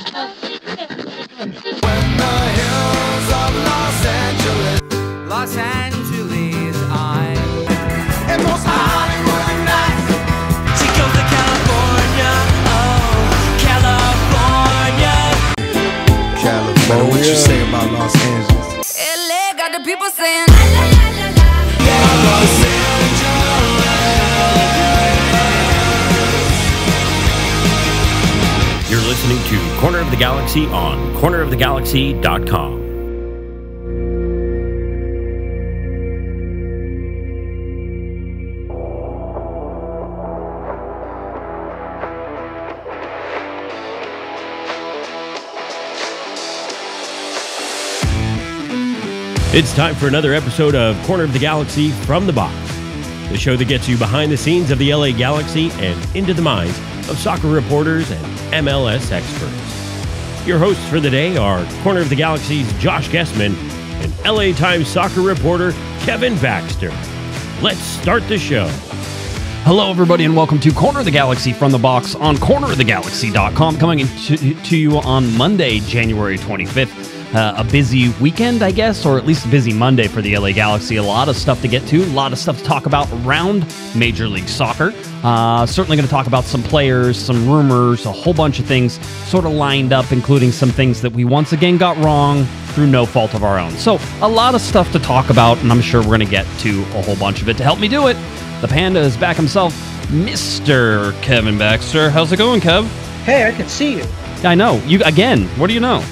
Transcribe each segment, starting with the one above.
Okay. listening to Corner of the Galaxy on cornerofthegalaxy.com. It's time for another episode of Corner of the Galaxy from the Box, the show that gets you behind the scenes of the LA Galaxy and into the minds of soccer reporters and MLS experts. Your hosts for the day are Corner of the Galaxy's Josh Guesman and LA Times soccer reporter Kevin Baxter. Let's start the show. Hello, everybody, and welcome to Corner of the Galaxy from the box on cornerofthegalaxy.com. Coming in to, to you on Monday, January 25th. Uh, a busy weekend, I guess, or at least a busy Monday for the LA Galaxy. A lot of stuff to get to, a lot of stuff to talk about around Major League Soccer. Uh, certainly going to talk about some players, some rumors, a whole bunch of things sort of lined up, including some things that we once again got wrong through no fault of our own. So, a lot of stuff to talk about, and I'm sure we're going to get to a whole bunch of it. To help me do it, the Panda is back himself, Mr. Kevin Baxter. How's it going, Kev? Hey, I can see you. I know. You again, what do you know?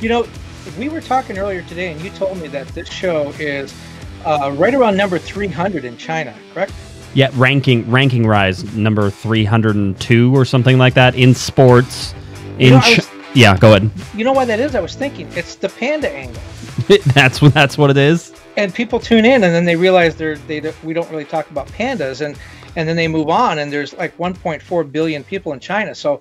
You know, we were talking earlier today, and you told me that this show is uh, right around number 300 in China, correct? Yeah, ranking ranking rise number 302 or something like that in sports. In know, I Chi- was- yeah, go ahead. You know why that is? I was thinking it's the panda angle, that's what that's what it is. and people tune in, and then they realize they're they we don't really talk about pandas, and and then they move on, and there's like 1.4 billion people in China, so.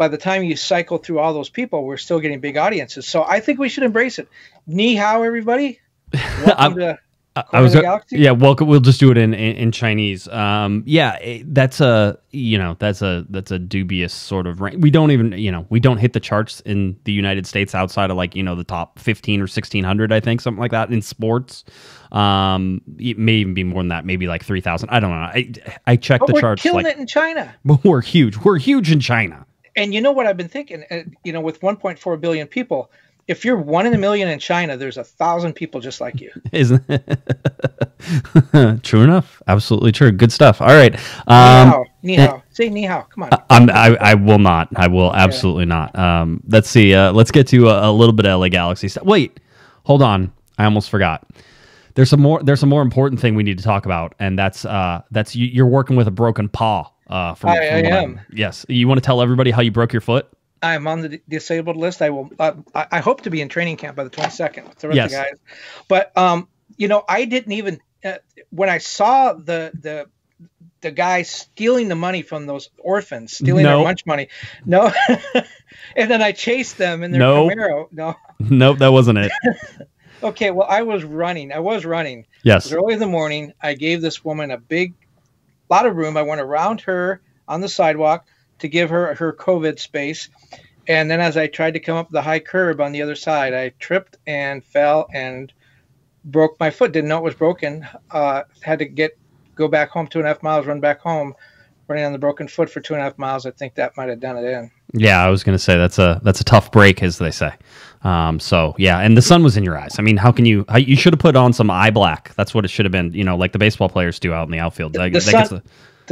By the time you cycle through all those people, we're still getting big audiences. So I think we should embrace it. Ni hao, everybody. Welcome to I- was of the Galaxy? yeah. Welcome. We'll just do it in in, in Chinese. Um, yeah, it- that's a you know that's a that's a dubious sort of rank. We don't even you know we don't hit the charts in the United States outside of like you know the top fifteen or sixteen hundred. I think something like that in sports. Um, it may even be more than that. Maybe like three thousand. I don't know. I I checked but the charts. killing Like, it in China. but we're huge. We're huge in China. And you know what I've been thinking? Uh, you know, with 1.4 billion people, if you're one in a million in China, there's a thousand people just like you. Isn't it? true enough? Absolutely true. Good stuff. All right. Ni Um, hao, ni hao. Say ni hao. Come on. I'm, I, I will not. I will absolutely not. Um, let's see. Uh, let's get to a, a little bit of LA Galaxy stuff. Wait, hold on. I almost forgot. There's some more. There's a more important thing we need to talk about, and that's uh, that's you, you're working with a broken paw. Uh, from, I- from I am. Yes. You want to tell everybody how you broke your foot? I'm on the disabled list. I will. Uh, I I hope to be in training camp by the 22nd. The Yes. guys. But um, you know, I didn't even uh, when I saw the the the guy stealing the money from those orphans, stealing No. their lunch money. No. and then I chased them in their No. Camaro. No. nope, that wasn't it. Okay. Well, I was running. I was running. It Yes. was early in the morning. I gave this woman a big lot of room. I went around her on the sidewalk to give her her COVID space. And then as I tried to come up the high curb on the other side, I tripped and fell and broke my foot. Didn't know it was broken. Uh, had to get go back home two and a half miles, run back home, running on the broken foot for two and a half miles. I think that might have done it in. Yeah, I was gonna say that's a that's a tough break, as they say. Um, so yeah, and the sun was in your eyes. I mean, how can you? How, you should have put on some eye black. That's what it should have been. You know, like the baseball players do out in the outfield. The that gets sun- The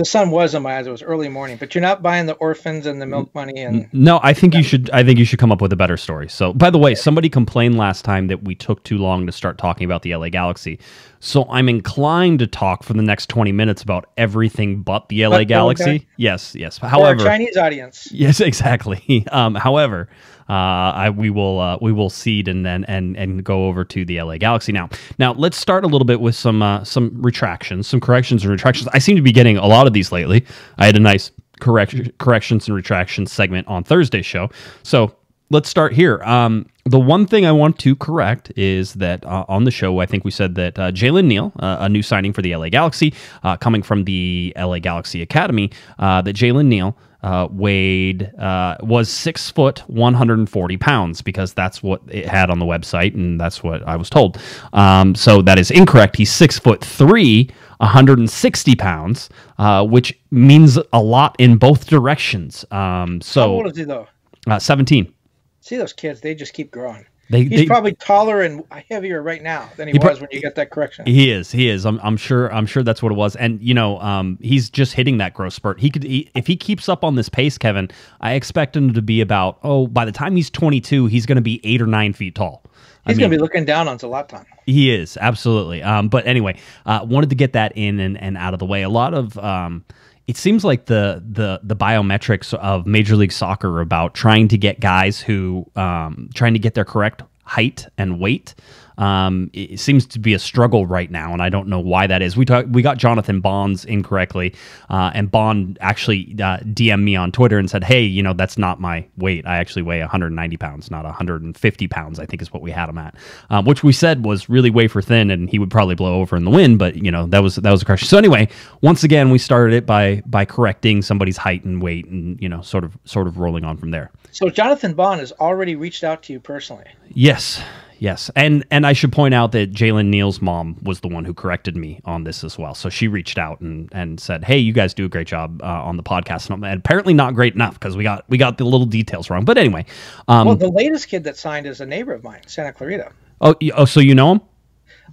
sun was in my eyes. It was early morning, but you're not buying the orphans and the milk money and No, I think you should. I think you should come up with a better story. So, by the way, somebody complained last time that we took too long to start talking about the LA Galaxy. So, I'm inclined to talk for the next 20 minutes about everything but the LA But Galaxy. okay. Yes, yes. However, Chinese audience. Yes, exactly. Um, however, I, we will uh, we will cede and then and and go over to the LA Galaxy now. Now let's start a little bit with some uh, some retractions, some corrections and retractions. I seem to be getting a lot of these lately. I had a nice correction corrections and retractions segment on Thursday's show, so let's start here. Um, the one thing I want to correct is that uh, on the show, I think we said that uh, Jalen Neal, uh, a new signing for the LA Galaxy, uh, coming from the LA Galaxy Academy, uh, that Jalen Neal uh, weighed uh, was six foot 140 pounds because that's what it had on the website and that's what I was told. Um, so that is incorrect. He's six foot three, 160 pounds, uh, which means a lot in both directions. Um, How so old is he though? uh, 17. See those kids? They just keep growing. They, He's they- probably taller and heavier right now than he, He pro- was when you get that correction. He is. He is. I'm, I'm sure. I'm sure that's what it was. And you know, um, he's just hitting that growth spurt. He could, he, if he keeps up on this pace, Kevin. I expect him to be about. Oh, by the time he's 22, he's going to be eight or nine feet tall. I He's going to be looking down on Zlatan. He is absolutely. Um, but anyway, uh, wanted to get that in and, and out of the way. A lot of um, it seems like the the the biometrics of Major League Soccer are about trying to get guys who um, trying to get their correct height and weight. Um, it seems to be a struggle right now, and I don't know why that is. We talk, we got Jonathan Bonds incorrectly, uh, and Bond actually uh, DM'd me on Twitter and said, "Hey, you know that's not my weight. I actually weigh 190 pounds, not 150 pounds. I think is what we had him at, um, which we said was really wafer thin, and he would probably blow over in the wind. But you know that was that was a correction. So anyway, once again, we started it by by correcting somebody's height and weight, and you know sort of sort of rolling on from there. So Jonathan Bond has already reached out to you personally. Yes, yes, and and I should point out that Jalen Neal's mom was the one who corrected me on this as well. So she reached out and and said, "Hey, you guys do a great job uh, on the podcast," and apparently not great enough because we got we got the little details wrong. But anyway, um, well, the latest kid that signed is a neighbor of mine, Santa Clarita. oh, oh, so you know him?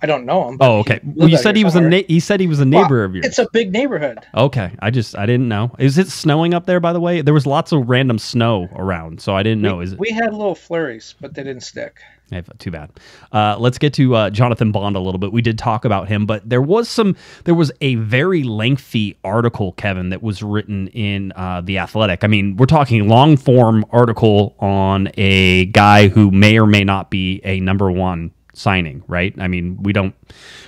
I don't know him. but Oh, okay. Well, you said he was a na- he said he was a Well, neighbor of yours. It's a big neighborhood. okay, I just I didn't know. Is it snowing up there? By the way, there was lots of random snow around, so I didn't know. Is it? We had little flurries, but they didn't stick. Eh, too bad. Uh, let's get to uh, Jonathan Bond a little bit. We did talk about him, but there was some. There was a very lengthy article, Kevin, that was written in uh, the Athletic. I mean, we're talking long form article on a guy who may or may not be a number one signing. Right? I mean, we don't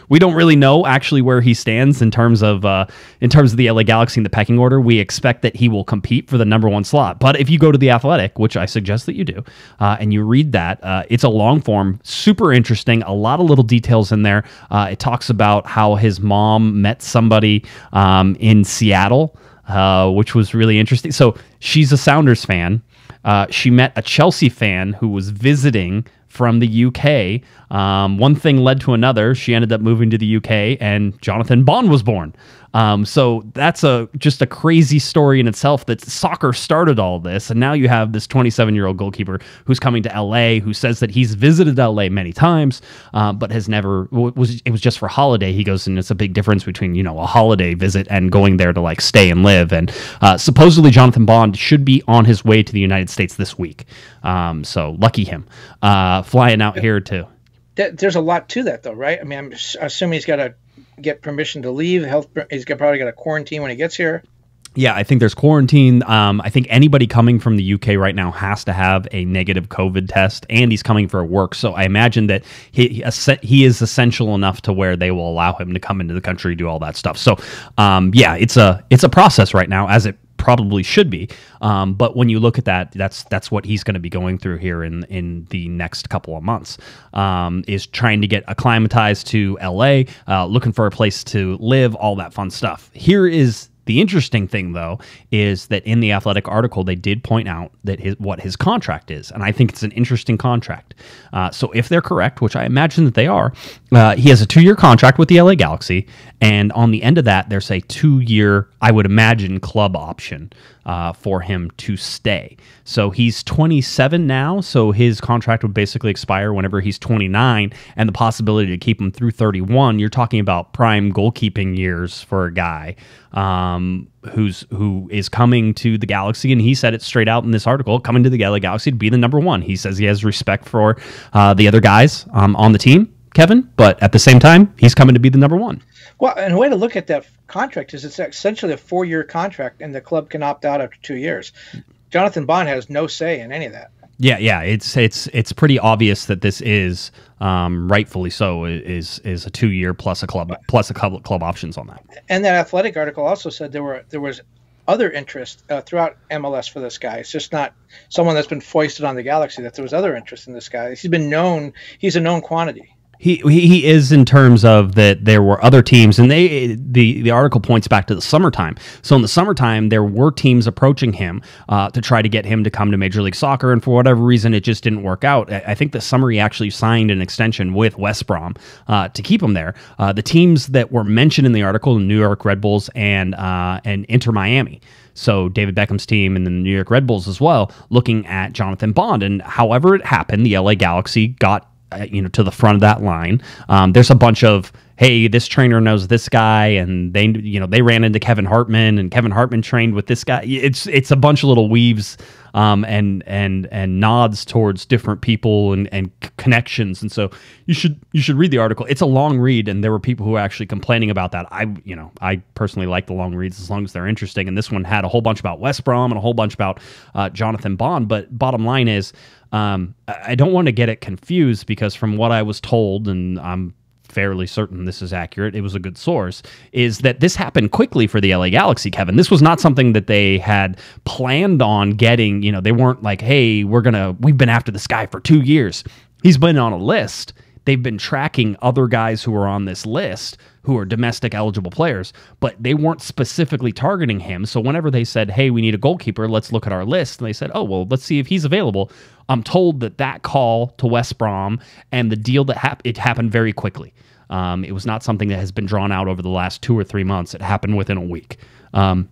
we don't really know actually where he stands in terms of uh, in terms of the LA Galaxy in the pecking order. We expect that he will compete for the number one slot. But if you go to the Athletic, which I suggest that you do, uh, and you read that, uh, it's a long form, super interesting, a lot of little details in there. Uh, it talks about how his mom met somebody um, in Seattle, uh, which was really interesting. So she's a Sounders fan. Uh, she met a Chelsea fan who was visiting from the UK. Um, one thing led to another. She ended up moving to the UK, and Jonathan Bond was born. Um, so that's a just a crazy story in itself. That soccer started all this, and now you have this 27 year old goalkeeper who's coming to LA, who says that he's visited LA many times, uh, but has never was. It was just for holiday. He goes, and it's a big difference between you know a holiday visit and going there to like stay and live. And uh, supposedly Jonathan Bond should be on his way to the United States this week. Um, so lucky him, uh, flying out here to Th- There's a lot to that, though, right? I mean, I'm assuming he's got to get permission to leave. Health. He's probably got to quarantine when he gets here. Yeah, I think there's quarantine. Um, I think anybody coming from the UK right now has to have a negative COVID test, and he's coming for work. So I imagine that he he he is essential enough to where they will allow him to come into the country, do all that stuff. So, um, yeah, it's a it's a process right now, as it probably should be. Um, but when you look at that, that's that's what he's going to be going through here in in the next couple of months. Um, is trying to get acclimatized to LA, uh, looking for a place to live, all that fun stuff. Here is the interesting thing, though, is that in the athletic article, they did point out that his, what his contract is, and I think it's an interesting contract. Uh, so, if they're correct, which I imagine that they are, uh, he has a two-year contract with the LA Galaxy, and on the end of that, there's a two-year, I would imagine, club option uh, for him to stay. So he's 27 now, so his contract would basically expire whenever he's 29, and the possibility to keep him through 31. You're talking about prime goalkeeping years for a guy um, who's who is coming to the Galaxy, and he said it straight out in this article, coming to the LA Galaxy to be the number one. He says he has respect for uh, the other guys um, on the team, Kevin, but at the same time, he's coming to be the number one. Well, and a way to look at that contract is it's essentially a four-year contract, and the club can opt out after two years. Jonathan Bond has no say in any of that. Yeah, yeah, it's it's it's pretty obvious that this is um, rightfully so is is a two year plus a club plus a club club options on that. And that athletic article also said there were there was other interest uh, throughout MLS for this guy. It's just not someone that's been foisted on the Galaxy. That there was other interest in this guy. He's been known. He's a known quantity. He, he is in terms of that there were other teams and they the the article points back to the summertime. So in the summertime there were teams approaching him uh, to try to get him to come to Major League Soccer and for whatever reason it just didn't work out. I think the summer he actually signed an extension with West Brom uh, to keep him there. Uh, the teams that were mentioned in the article: New York Red Bulls and uh, and Inter Miami. So David Beckham's team and the New York Red Bulls as well, looking at Jonathan Bond. And however it happened, the LA Galaxy got you know to the front of that line. Um, there's a bunch of hey, this trainer knows this guy, and they you know they ran into Kevin Hartman, and Kevin Hartman trained with this guy. It's it's a bunch of little weaves um, and and and nods towards different people and and connections. And so you should you should read the article. It's a long read, and there were people who were actually complaining about that. I you know I personally like the long reads as long as they're interesting. And this one had a whole bunch about West Brom and a whole bunch about uh, Jonathan Bond. But bottom line is. Um, I don't want to get it confused because from what I was told, and I'm fairly certain this is accurate, it was a good source, is that this happened quickly for the LA Galaxy, Kevin. This was not something that they had planned on getting. You know, they weren't like, hey, we're going to, we've been after this guy for two years. He's been on a list. They've been tracking other guys who are on this list who are domestic eligible players, but they weren't specifically targeting him. So whenever they said, "Hey, we need a goalkeeper, let's look at our list," and they said, "Oh, well, let's see if he's available." I'm told that that call to West Brom and the deal that hap- it happened very quickly. Um, it was not something that has been drawn out over the last two or three months. It happened within a week. Um,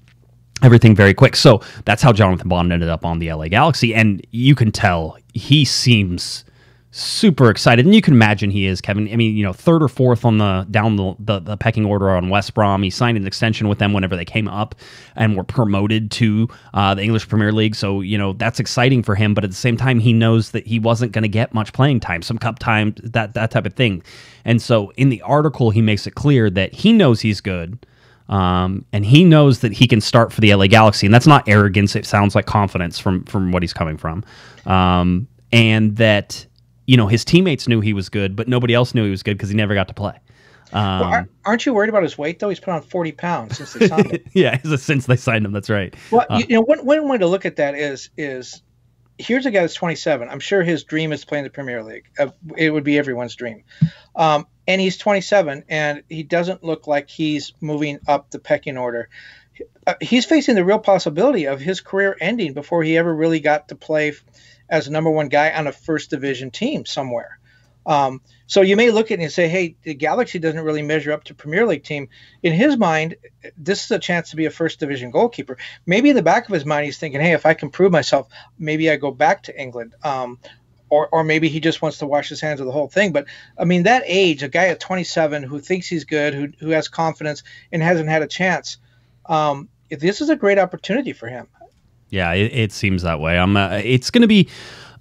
everything very quick. So that's how Jonathan Bond ended up on the LA Galaxy, and you can tell he seems super excited, and you can imagine he is, Kevin. I mean, you know, third or fourth on the down the, the, the pecking order on West Brom. He signed an extension with them whenever they came up and were promoted to uh, the English Premier League. So you know that's exciting for him, but at the same time, he knows that he wasn't going to get much playing time, some cup time, that that type of thing. And so in the article, he makes it clear that he knows he's good. Um, and he knows that he can start for the LA Galaxy, and that's not arrogance. It sounds like confidence from from what he's coming from, um, and that you know his teammates knew he was good, but nobody else knew he was good because he never got to play. Um, Well, aren't- you worried about his weight though? He's put on 40 pounds since they signed him. yeah, since they signed him, that's right. Well, Uh, you, you know, one, one way to look at that is is here's a guy that's 27. I'm sure his dream is playing the Premier League. Uh, it would be everyone's dream. Um, and he's 27, and he doesn't look like he's moving up the pecking order. Uh, he's facing the real possibility of his career ending before he ever really got to play f- as a number one guy on a first division team somewhere. Um, so you may look at it and say, "Hey, the Galaxy doesn't really measure up to Premier League team." In his mind, this is a chance to be a first division goalkeeper. Maybe in the back of his mind, he's thinking, "Hey, if I can prove myself, maybe I go back to England." Um, or, or maybe he just wants to wash his hands of the whole thing. But I mean, that age, a guy at 27 who thinks he's good, who, who has confidence, and hasn't had a chance, um, this is a great opportunity for him. Yeah, it, it seems that way. I'm. Uh, it's going to be.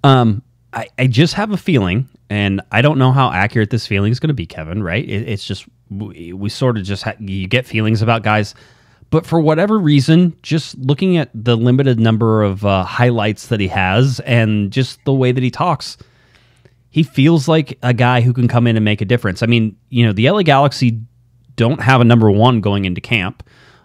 Um, I, I just have a feeling, and I don't know how accurate this feeling is going to be, Kevin. Right? It, it's just we, we sort of just ha- you get feelings about guys, but for whatever reason, just looking at the limited number of uh, highlights that he has, and just the way that he talks, he feels like a guy who can come in and make a difference. I mean, you know, the LA Galaxy don't have a number one going into camp.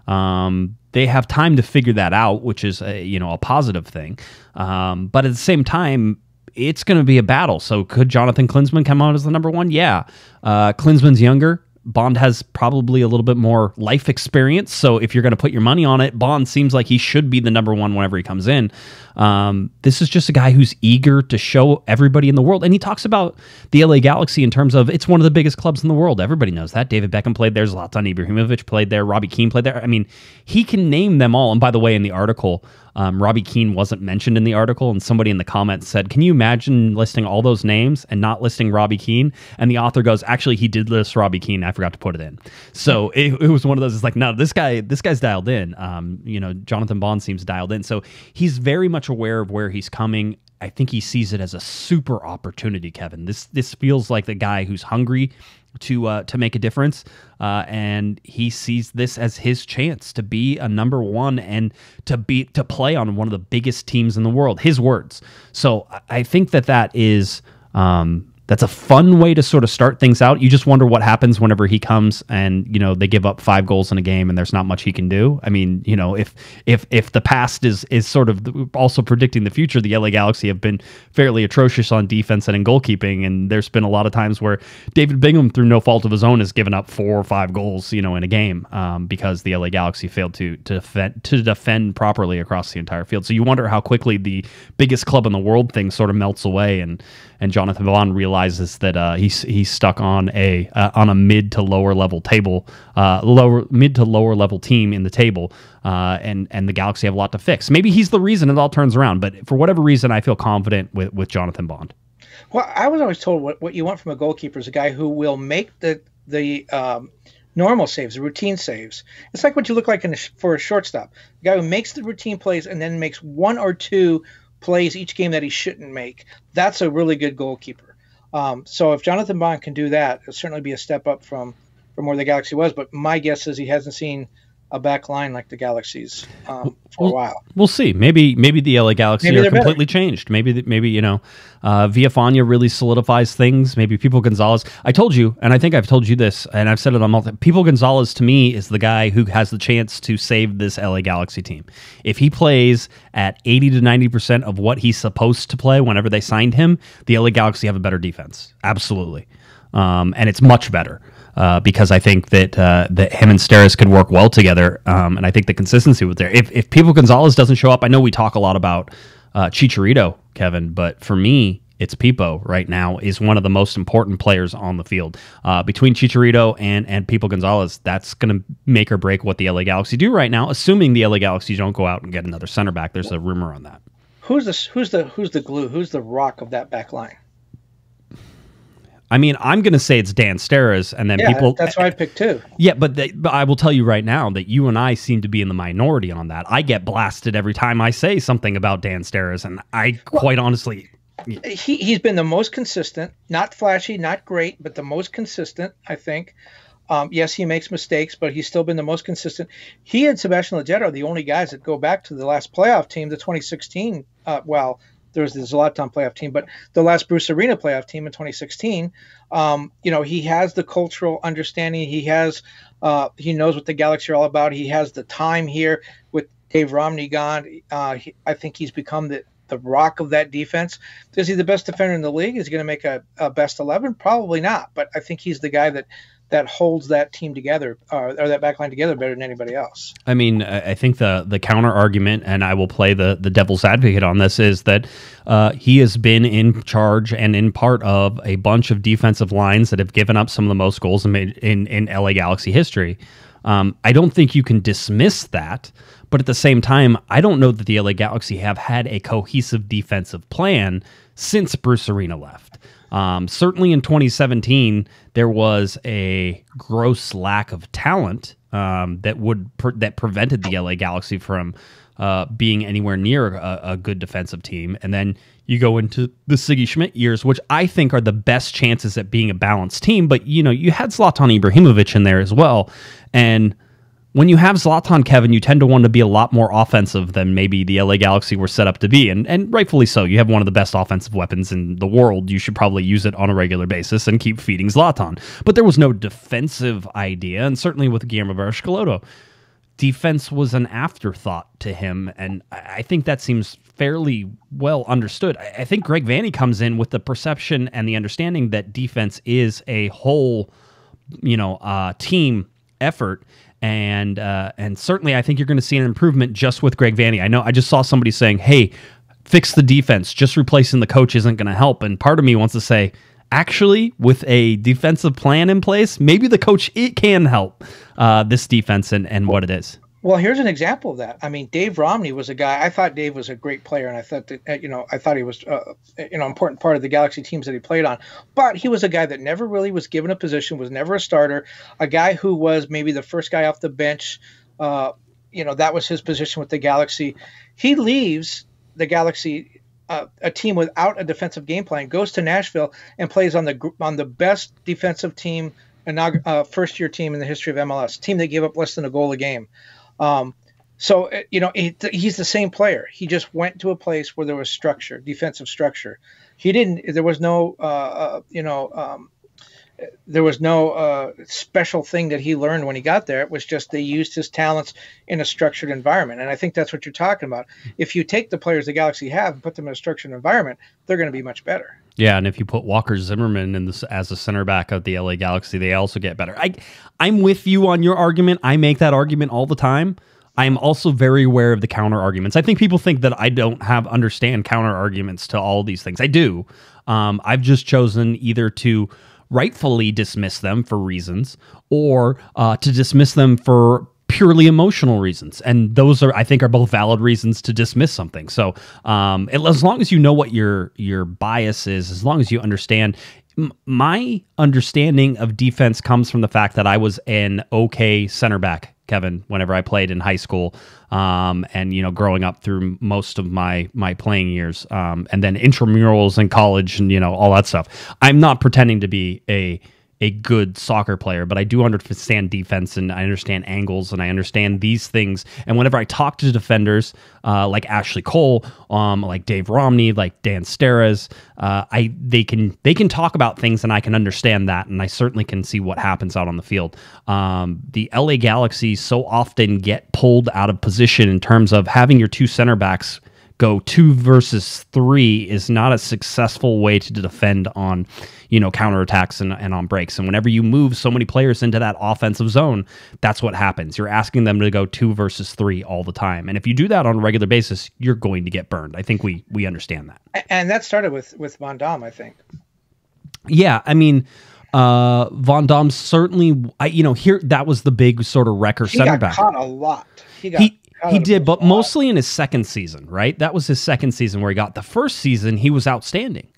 Um, they have time to figure that out, which is a, you know a positive thing. Um, but at the same time, it's going to be a battle. So could Jonathan Klinsmann come out as the number one? Yeah, uh, Klinsmann's younger. Bond has probably a little bit more life experience. So if you're going to put your money on it, Bond seems like he should be the number one whenever he comes in. Um, this is just a guy who's eager to show everybody in the world. And he talks about the LA Galaxy in terms of it's one of the biggest clubs in the world. Everybody knows that. David Beckham played there. Zlatan Ibrahimovic played there. Robbie Keane played there. I mean, he can name them all. And by the way, in the article, um, Robbie Keane wasn't mentioned in the article, and somebody in the comments said, "Can you imagine listing all those names and not listing Robbie Keane?" And the author goes, "Actually, he did list Robbie Keane. I forgot to put it in." So it, it was one of those. It's like, no, this guy, this guy's dialed in. Um, you know, Jonathan Bond seems dialed in, so he's very much aware of where he's coming. I think he sees it as a super opportunity, Kevin. This this feels like the guy who's hungry to uh, to make a difference, uh, and he sees this as his chance to be a number one and to be to play on one of the biggest teams in the world. His words. So I- think that that is. Um, That's a fun way to sort of start things out. You just wonder what happens whenever he comes and you know they give up five goals in a game and there's not much he can do. I mean, you know, if if if the past is is sort of also predicting the future, the LA Galaxy have been fairly atrocious on defense and in goalkeeping, and there's been a lot of times where David Bingham, through no fault of his own, has given up four or five goals, you know, in a game um, because the LA Galaxy failed to to defend to defend properly across the entire field. So you wonder how quickly the biggest club in the world thing sort of melts away, and and Jonathan Bond realizes that uh, he's he's stuck on a uh, on a mid to lower level table, uh, lower mid to lower level team in the table, uh, and and the Galaxy have a lot to fix. Maybe he's the reason it all turns around, but for whatever reason, I feel confident with with Jonathan Bond. Well, I was always told what, what you want from a goalkeeper is a guy who will make the the um, normal saves, the routine saves. It's like what you look like in a, for a shortstop. The guy who makes the routine plays and then makes one or two plays each game that he shouldn't make. That's a really good goalkeeper. Um, so if Jonathan Bond can do that, it'll certainly be a step up from from where the Galaxy was. But my guess is he hasn't seen a back line like the Galaxy's um, for a while. We'll see. Maybe maybe the LA Galaxy Maybe are they're better. completely changed. Maybe maybe you know, uh, Villafaña really solidifies things. Maybe Pipo Gonzalez. I told you, and I think I've told you this, and I've said it on multiple. Pipo Gonzalez to me is the guy who has the chance to save this LA Galaxy team. If he plays at eighty to ninety percent of what he's supposed to play whenever they signed him, the LA Galaxy have a better defense. Absolutely, um, and it's much better uh, because I think that uh, that him and Steres could work well together, um, and I think the consistency was there. If if Pipo Gonzalez doesn't show up, I know we talk a lot about uh, Chicharito, Kevin, but for me, it's Pipo right now is one of the most important players on the field. Uh, between Chicharito and and Pipo Gonzalez, that's going to make or break what the LA Galaxy do right now. Assuming the LA Galaxy don't go out and get another center back, there's a rumor on that. Who's the who's the who's the glue? Who's the rock of that back line? I mean, I'm going to say it's Dan Steres, and then Yeah, Pipo. that's why I picked too. Yeah, but, they, but I will tell you right now that you and I seem to be in the minority on that. I get blasted every time I say something about Dan Steres, and I quite honestly, he he's been the most consistent, not flashy, not great, but the most consistent, I think. Um, yes, he makes mistakes, but he's still been the most consistent. He and Sebastian Lletget are the only guys that go back to the last playoff team, the 2016. Uh, well, there's the Zlatan playoff team, but the last Bruce Arena playoff team in 2016. Um, you know, he has the cultural understanding. He has, uh, he knows what the Galaxy are all about. He has the time here with Dave Romney gone. Uh, he, I think he's become the the rock of that defense. Is he the best defender in the league? Is he going to make a, a best 11? Probably not. But I think he's the guy that that holds that team together uh, or that back line together better than anybody else. I mean, I I think the the counter argument, and I will play the the devil's advocate on this, is that uh, he has been in charge and in part of a bunch of defensive lines that have given up some of the most goals in in, in LA Galaxy history. Um, I don't think you can dismiss that, but at the same time, I don't know that the LA Galaxy have had a cohesive defensive plan since Bruce Arena left. Um, certainly in 2017, there was a gross lack of talent um, that would that prevented the LA Galaxy from uh, being anywhere near a, a good defensive team. And then you go into the Sigi Schmid years, which I think are the best chances at being a balanced team. But you know, you had Zlatan Ibrahimovic in there as well, and when you have Zlatan, Kevin, you tend to want to be a lot more offensive than maybe the LA Galaxy were set up to be, and and rightfully so. You have one of the best offensive weapons in the world. You should probably use it on a regular basis and keep feeding Zlatan. But there was no defensive idea, and certainly with Guillermo Barros defense was an afterthought to him, and I think that seems fairly well understood. I I think Greg Vanney comes in with the perception and the understanding that defense is a whole, you know, uh, team effort. And uh, and certainly, I think you're going to see an improvement just with Greg Vanney. I know I just saw somebody saying, "Hey, fix the defense. Just replacing the coach isn't going to help." And part of me wants to say, actually, with a defensive plan in place, maybe the coach it can help uh, this defense and, and what it is. Well, here's an example of that. I mean, Dave Romney was a guy. I thought Dave was a great player, and I thought that uh, you know, I thought he was uh, you know, important part of the Galaxy teams that he played on. But he was a guy that never really was given a position, was never a starter. A guy who was maybe the first guy off the bench. Uh, you know, that was his position with the Galaxy. He leaves the Galaxy uh, a team without a defensive game plan, goes to Nashville and plays on the on the best defensive team, uh, first year team in the history of MLS, team that gave up less than a goal a game. Um, So uh, you know he, he's the same player. He just went to a place where there was structure, defensive structure. He didn't. There was no, uh, uh, you know, um, there was no uh, special thing that he learned when he got there. It was just they used his talents in a structured environment, and I think that's what you're talking about. If you take the players the Galaxy have and put them in a structured environment, they're going to be much better. Yeah, and if you put Walker Zimmerman in this as a center back of the LA Galaxy, they also get better. I I'm with you on your argument. I make that argument all the time. I am also very aware of the counter arguments. I think people think that I don't have understand counter arguments to all these things. I do. Um, I've just chosen either to rightfully dismiss them for reasons or uh, to dismiss them for purely emotional reasons. And those are i think are both valid reasons to dismiss something. So um, as long as you know what your your bias is as long as you understand my understanding of defense comes from the fact that i was an okay center back kevin whenever i played in high school um, and you know growing up through most of my my playing years um, and then intramurals in college and you know all that stuff. I'm not pretending to be a a good soccer player, but I do understand defense and I understand angles and I understand these things. And whenever I talk to defenders uh, like Ashley Cole, um, like Dave Romney, like Dan Steres, uh, I they can they can talk about things and I can understand that, and I certainly can see what happens out on the field. Um, the LA Galaxy so often get pulled out of position in terms of having your two center backs go two versus three is not a successful way to defend on, you know, counterattacks and, and on breaks. And whenever you move so many players into that offensive zone, that's what happens. You're asking them to go two versus three all the time. And if you do that on a regular basis, you're going to get burned. I think we we understand that. And that started with with Van Damme, I think. Yeah, I mean, uh Van Damme certainly I you know, here that was the big sort of wrecker He center got back. caught a lot. He got he he did, but mostly in his second season, right? That was his second season where he got the first season. He was outstanding.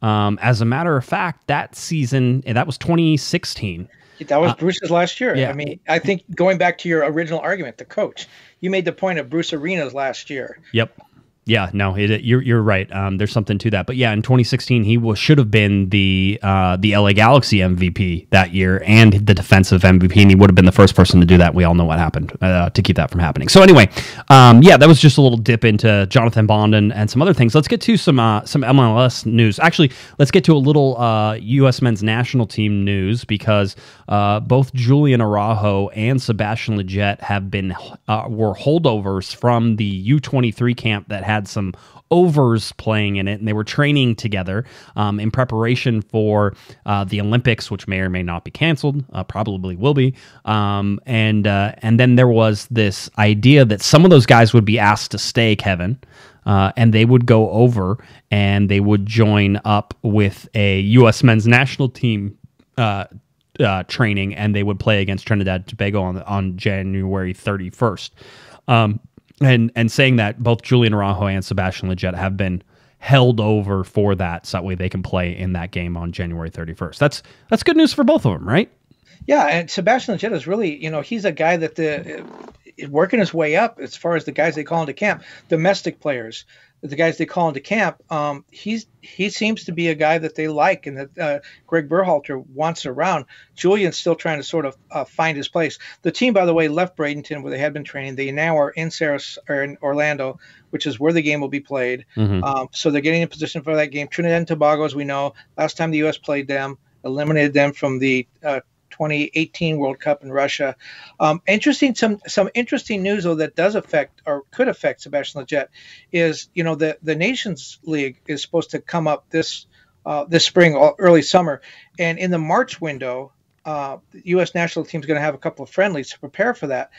Um, as a matter of fact, that season and that was 2016. That was Bruce's last year. Uh, yeah. I mean, I think going back to your original argument, the coach, you made the point of Bruce Arenas last year. Yep. Yeah, no, it, you're you're right. Um, there's something to that, but yeah, in 2016 he was should have been the uh, the LA Galaxy MVP that year and the defensive MVP, and he would have been the first person to do that. We all know what happened uh, to keep that from happening. So anyway, um, yeah, that was just a little dip into Jonathan Bond and, and some other things. Let's get to some uh, some MLS news. Actually, let's get to a little uh, U.S. men's national team news because uh, both Julian Araujo and Sebastian Lletget have been uh, were holdovers from the U23 camp that had some overs playing in it, and they were training together um, in preparation for uh, the Olympics, which may or may not be canceled. Uh, probably will be. Um, and uh, and then there was this idea that some of those guys would be asked to stay, Kevin. Uh, and they would go over and they would join up with a U.S. men's national team uh, uh, training, and they would play against Trinidad and Tobago on on January 31st. Um, and and saying that both Julian Araujo and Sebastian Lletget have been held over for that, so that way they can play in that game on January 31st. That's that's good news for both of them, right? Yeah, and Sebastian Lletget is really, you know, he's a guy that the working his way up as far as the guys they call into camp, domestic players, the guys they call into camp. Um, he's he seems to be a guy that they like and that uh, Greg Berhalter wants around. Julian's still trying to sort of uh, find his place. The team, by the way, left Bradenton where they had been training. They now are in Saras or in Orlando, which is where the game will be played. Um, so they're getting in position for that game. Trinidad and Tobago, as we know, last time the U.S. played them, eliminated them from the uh, 2018 World Cup in Russia. Um, interesting, some some interesting news though that does affect or could affect Sebastian Lletget is you know the the Nations League is supposed to come up this uh, this spring early summer, and in the March window, uh, the U.S. national team is going to have a couple of friendlies to prepare for that.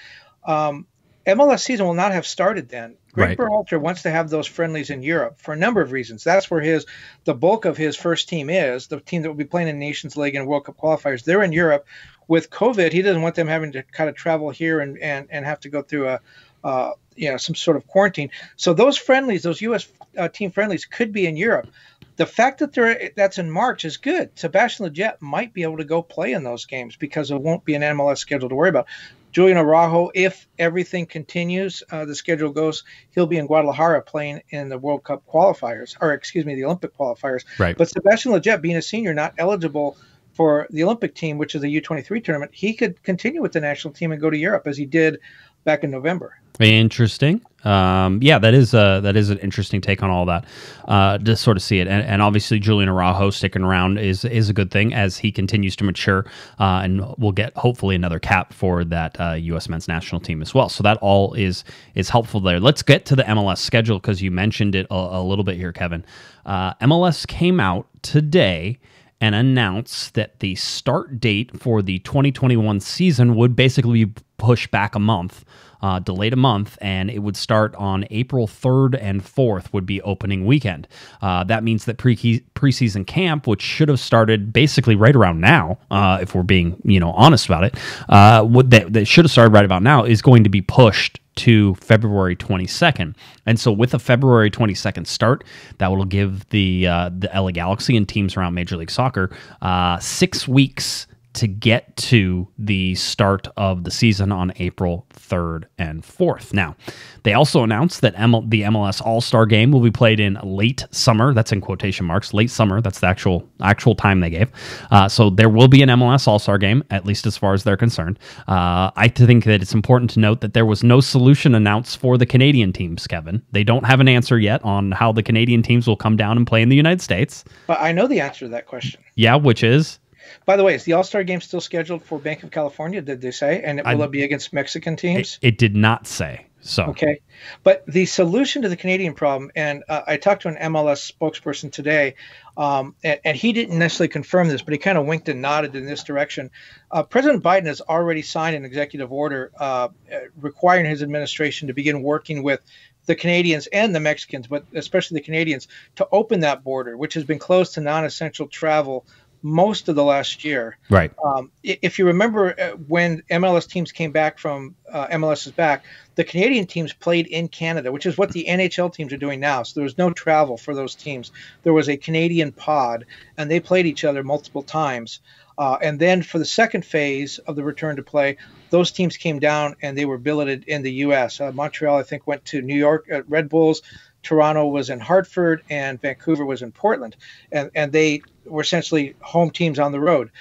Um, MLS season will not have started then. Greg Right. Berhalter wants to have those friendlies in Europe for a number of reasons. That's where his the bulk of his first team is. The team that will be playing in Nations League and World Cup qualifiers. They're in Europe. With COVID, he doesn't want them having to kind of travel here and and, and have to go through a uh, you know some sort of quarantine. So those friendlies, those U.S. Uh, team friendlies, could be in Europe. The fact that they're that's in March is good. Sebastian Lletget might be able to go play in those games because there won't be an MLS schedule to worry about. Julian Araujo, if everything continues, uh, the schedule goes, he'll be in Guadalajara playing in the World Cup qualifiers, or excuse me, the Olympic qualifiers. Right. But Sebastian Lletget, being a senior, not eligible for the Olympic team, which is the U23 tournament, he could continue with the national team and go to Europe as he did back in November. Interesting. Um, yeah, that is a, that is an interesting take on all that. Uh, to sort of see it, and, and obviously Julian Araujo sticking around is is a good thing as he continues to mature, uh, and we'll get hopefully another cap for that uh, U.S. men's national team as well. So that all is is helpful there. Let's get to the MLS schedule because you mentioned it a, a little bit here, Kevin. Uh, MLS came out today and announced that the start date for the 2021 season would basically be pushed back a month, uh, delayed a month, and it would start on April 3rd and 4th would be opening weekend. Uh, that means that pre preseason camp, which should have started basically right around now, uh, if we're being you know honest about it, uh, that, that should have started right about now is going to be pushed to February 22nd. And so with a February 22nd start, that will give the uh, the LA Galaxy and teams around Major League Soccer uh, six weeks to get to the start of the season on April 3rd and 4th. Now, they also announced that ML- the MLS All-Star game will be played in late summer. That's in quotation marks, late summer. That's the actual actual time they gave. Uh, so there will be an MLS All-Star game, at least as far as they're concerned. Uh, I think that it's important to note that there was no solution announced for the Canadian teams, Kevin. They don't have an answer yet on how the Canadian teams will come down and play in the United States. But I know the answer to that question. Yeah, which is By the way, is the All Star game still scheduled for Banc of California? Did they say? And will I- it be against Mexican teams? it did not say. So Okay. But the solution to the Canadian problem, and uh, I talked to an MLS spokesperson today, um, and, and he didn't necessarily confirm this, but he kind of winked and nodded in this direction. Uh, President Biden has already signed an executive order uh, uh, requiring his administration to begin working with the Canadians and the Mexicans, but especially the Canadians, to open that border, which has been closed to non essential travel most of the last year. right. Um, if you remember uh, when MLS teams came back from uh, MLS is back, the Canadian teams played in Canada, which is what the NHL teams are doing now. So there was no travel for those teams. There was a Canadian pod, and they played each other multiple times. Uh, and then for the second phase of the return to play, those teams came down and they were billeted in the U.S. Uh, Montreal, I think, went to New York Red Bulls. Toronto was in Hartford and Vancouver was in Portland, and and they were essentially home teams on the road.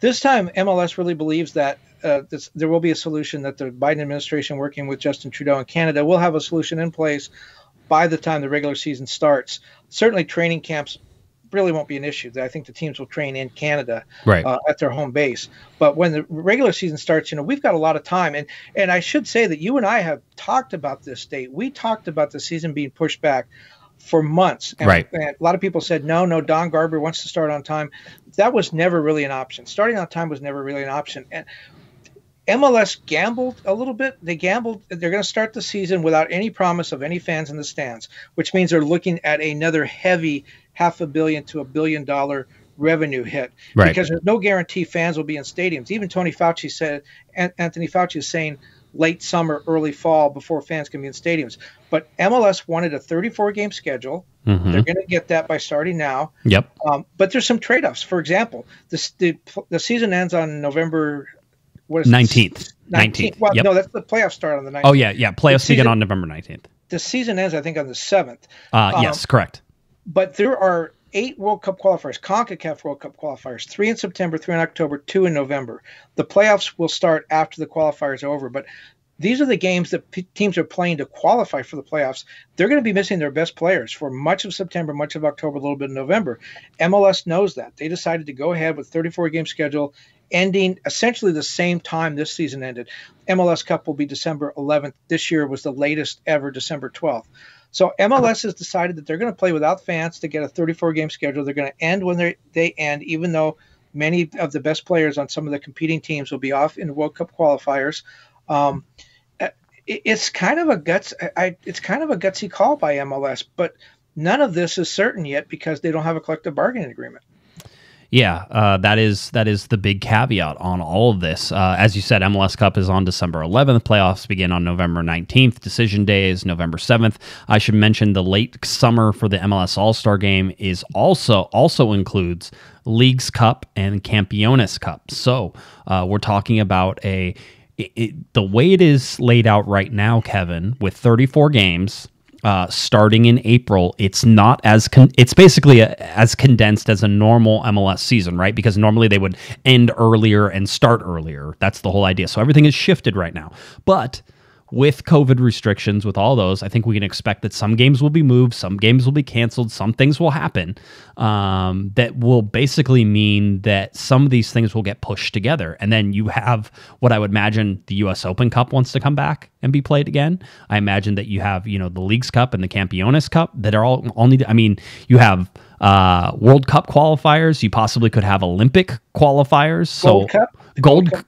This time, MLS really believes that uh, this, there will be a solution that the Biden administration, working with Justin Trudeau in Canada, will have a solution in place by the time the regular season starts. Certainly, training camps really won't be an issue. I think the teams will train in Canada Right. uh, at their home base. But when the regular season starts, you know, we've got a lot of time. And and I should say that you and I have talked about this date. We talked about the season being pushed back for months. And, Right. and a lot of people said, no, no, Don Garber wants to start on time. That was never really an option. Starting on time was never really an option. And MLS gambled a little bit. They gambled. They're going to start the season without any promise of any fans in the stands, which means they're looking at another heavy half a billion to a billion dollar revenue hit Right. because there's no guarantee fans will be in stadiums. Even Tony Fauci said, Anthony Fauci is saying late summer, early fall before fans can be in stadiums. But MLS wanted a 34 game schedule. Mhm. They're going to get that by starting now. Yep. Um, but there's some trade-offs. For example, this, the the season ends on November what is it? 19th. 19th. 19th. Well, Yep. no, that's the playoffs start on the 19th. Oh yeah, yeah. Playoffs begin on November nineteenth. The season ends, I think, on the 7th. Uh, Um, yes, correct. But there are eight World Cup qualifiers, CONCACAF World Cup qualifiers, three in September, three in October, two in November. The playoffs will start after the qualifiers are over, but these are the games that p- teams are playing to qualify for the playoffs. They're going to be missing their best players for much of September, much of October, a little bit of November. MLS knows that. They decided to go ahead with 34 game schedule ending essentially the same time this season ended. MLS Cup will be December 11th. This year was the latest ever, December 12th. So MLS has decided that they're going to play without fans to get a 34 game schedule. They're going to end when they they end, even though many of the best players on some of the competing teams will be off in World Cup qualifiers. Um, it- it's kind of a guts. I, it's kind of a gutsy call by MLS, but none of this is certain yet because they don't have a collective bargaining agreement. Yeah, uh, that is that is the big caveat on all of this. Uh, as you said, MLS Cup is on December 11th. Playoffs begin on November 19th. Decision day is November 7th. I should mention the late summer for the MLS All Star Game is also also includes Leagues Cup and Campeones Cup. So uh, we're talking about a it, it, the way it is laid out right now, Kevin, with 34 games uh, starting in April, it's not as it's basically a, as condensed as a normal MLS season, right? Because normally they would end earlier and start earlier. That's the whole idea. So everything is shifted right now. But with COVID restrictions, with all those, I think we can expect that some games will be moved, some games will be canceled, some things will happen um, that will basically mean that some of these things will get pushed together. And then you have what I would imagine the U.S. Open Cup wants to come back and be played again. I imagine that you have, you know, the Leagues Cup and the Campeones Cup that are all, all need, I mean, you have uh, World Cup qualifiers. You possibly could have Olympic qualifiers. So Gold Cup? Gold Gold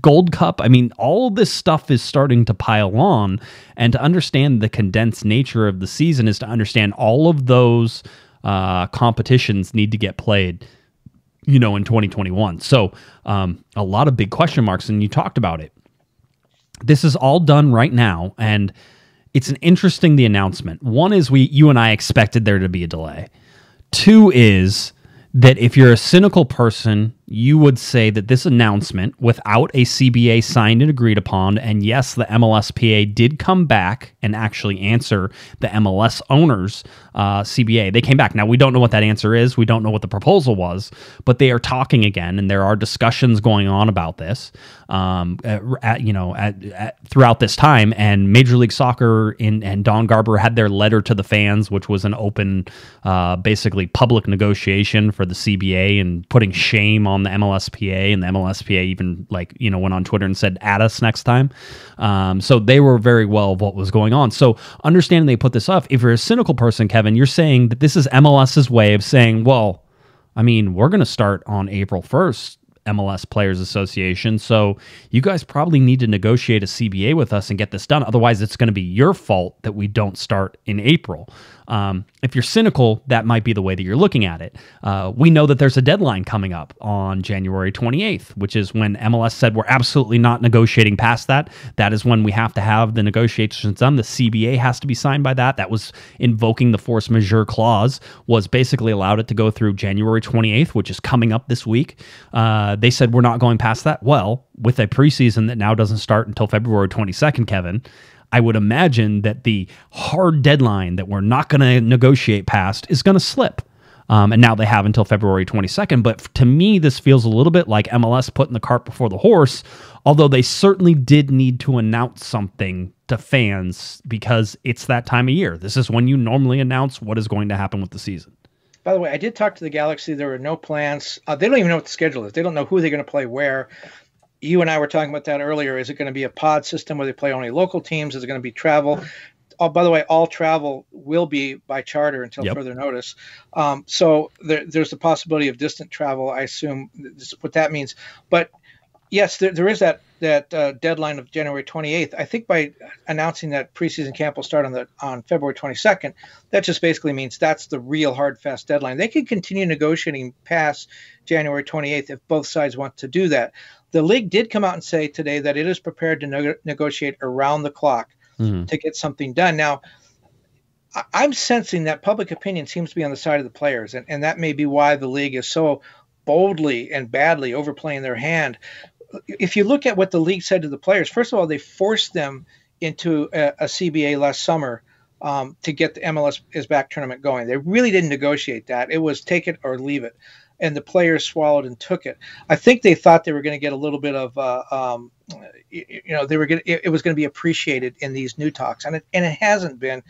Gold Cup? I mean, all of this stuff is starting to pile on, and to understand the condensed nature of the season is to understand all of those uh, competitions need to get played. You know, in 2021. So, um, a lot of big question marks, and you talked about it. This is all done right now, and it's an interesting the announcement. One is we, you and I expected there to be a delay. Two is that if you're a cynical person, you would say that this announcement, without a CBA signed and agreed upon, and yes, the MLSPA did come back and actually answer the MLS owners' uh, CBA. They came back. Now, we don't know what that answer is. We don't know what the proposal was, but they are talking again, and there are discussions going on about this. Um, at, at, you know, at, at, throughout this time, and Major League Soccer in, and Don Garber had their letter to the fans, which was an open, uh, basically public negotiation for the CBA and putting shame on the MLSPA, and the MLSPA even like you know went on Twitter and said, "Add us next time." Um, so they were very well of what was going on. So understanding they put this off. If you're a cynical person, Kevin, you're saying that this is MLS's way of saying, "Well, I mean, we're going to start on April first. MLS Players Association. So you guys probably need to negotiate a CBA with us and get this done. Otherwise, it's going to be your fault that we don't start in April. Um, if you're cynical, that might be the way that you're looking at it. Uh, we know that there's a deadline coming up on January 28th, which is when MLS said we're absolutely not negotiating past that. That is when we have to have the negotiations done. The CBA has to be signed by that. That was invoking the force majeure clause, was basically allowed it to go through January 28th, which is coming up this week. Uh, they said we're not going past that. Well, with a preseason that now doesn't start until February 22nd, Kevin, I would imagine that the hard deadline that we're not going to negotiate past is going to slip. Um, and now they have until February 22nd. But to me, this feels a little bit like MLS putting the cart before the horse, although they certainly did need to announce something to fans because it's that time of year. This is when you normally announce what is going to happen with the season. By the way, I did talk to the Galaxy. There were no plans. Uh, they don't even know what the schedule is. They don't know who they're going to play where. You and I were talking about that earlier. Is it going to be a pod system where they play only local teams? Is it going to be travel? Oh, by the way, all travel will be by charter until Yep. further notice. Um, so there, there's the possibility of distant travel. I assume this is what that means. But yes, there, there is that that uh, deadline of January 28th. I think by announcing that preseason camp will start on the on February 22nd, that just basically means that's the real hard fast deadline. They can continue negotiating past January 28th if both sides want to do that. The league did come out and say today that it is prepared to neg- negotiate around the clock to get something done. Now, I- I'm sensing that public opinion seems to be on the side of the players, and, and that may be why the league is so boldly and badly overplaying their hand. If you look at what the league said to the players, first of all, they forced them into a, a CBA last summer um, to get the MLS is back tournament going. They really didn't negotiate that. It was take it or leave it. And the players swallowed and took it. I think they thought they were going to get a little bit of, uh, um, you, you know, they were going. It, it was going to be appreciated in these new talks, and it and it hasn't been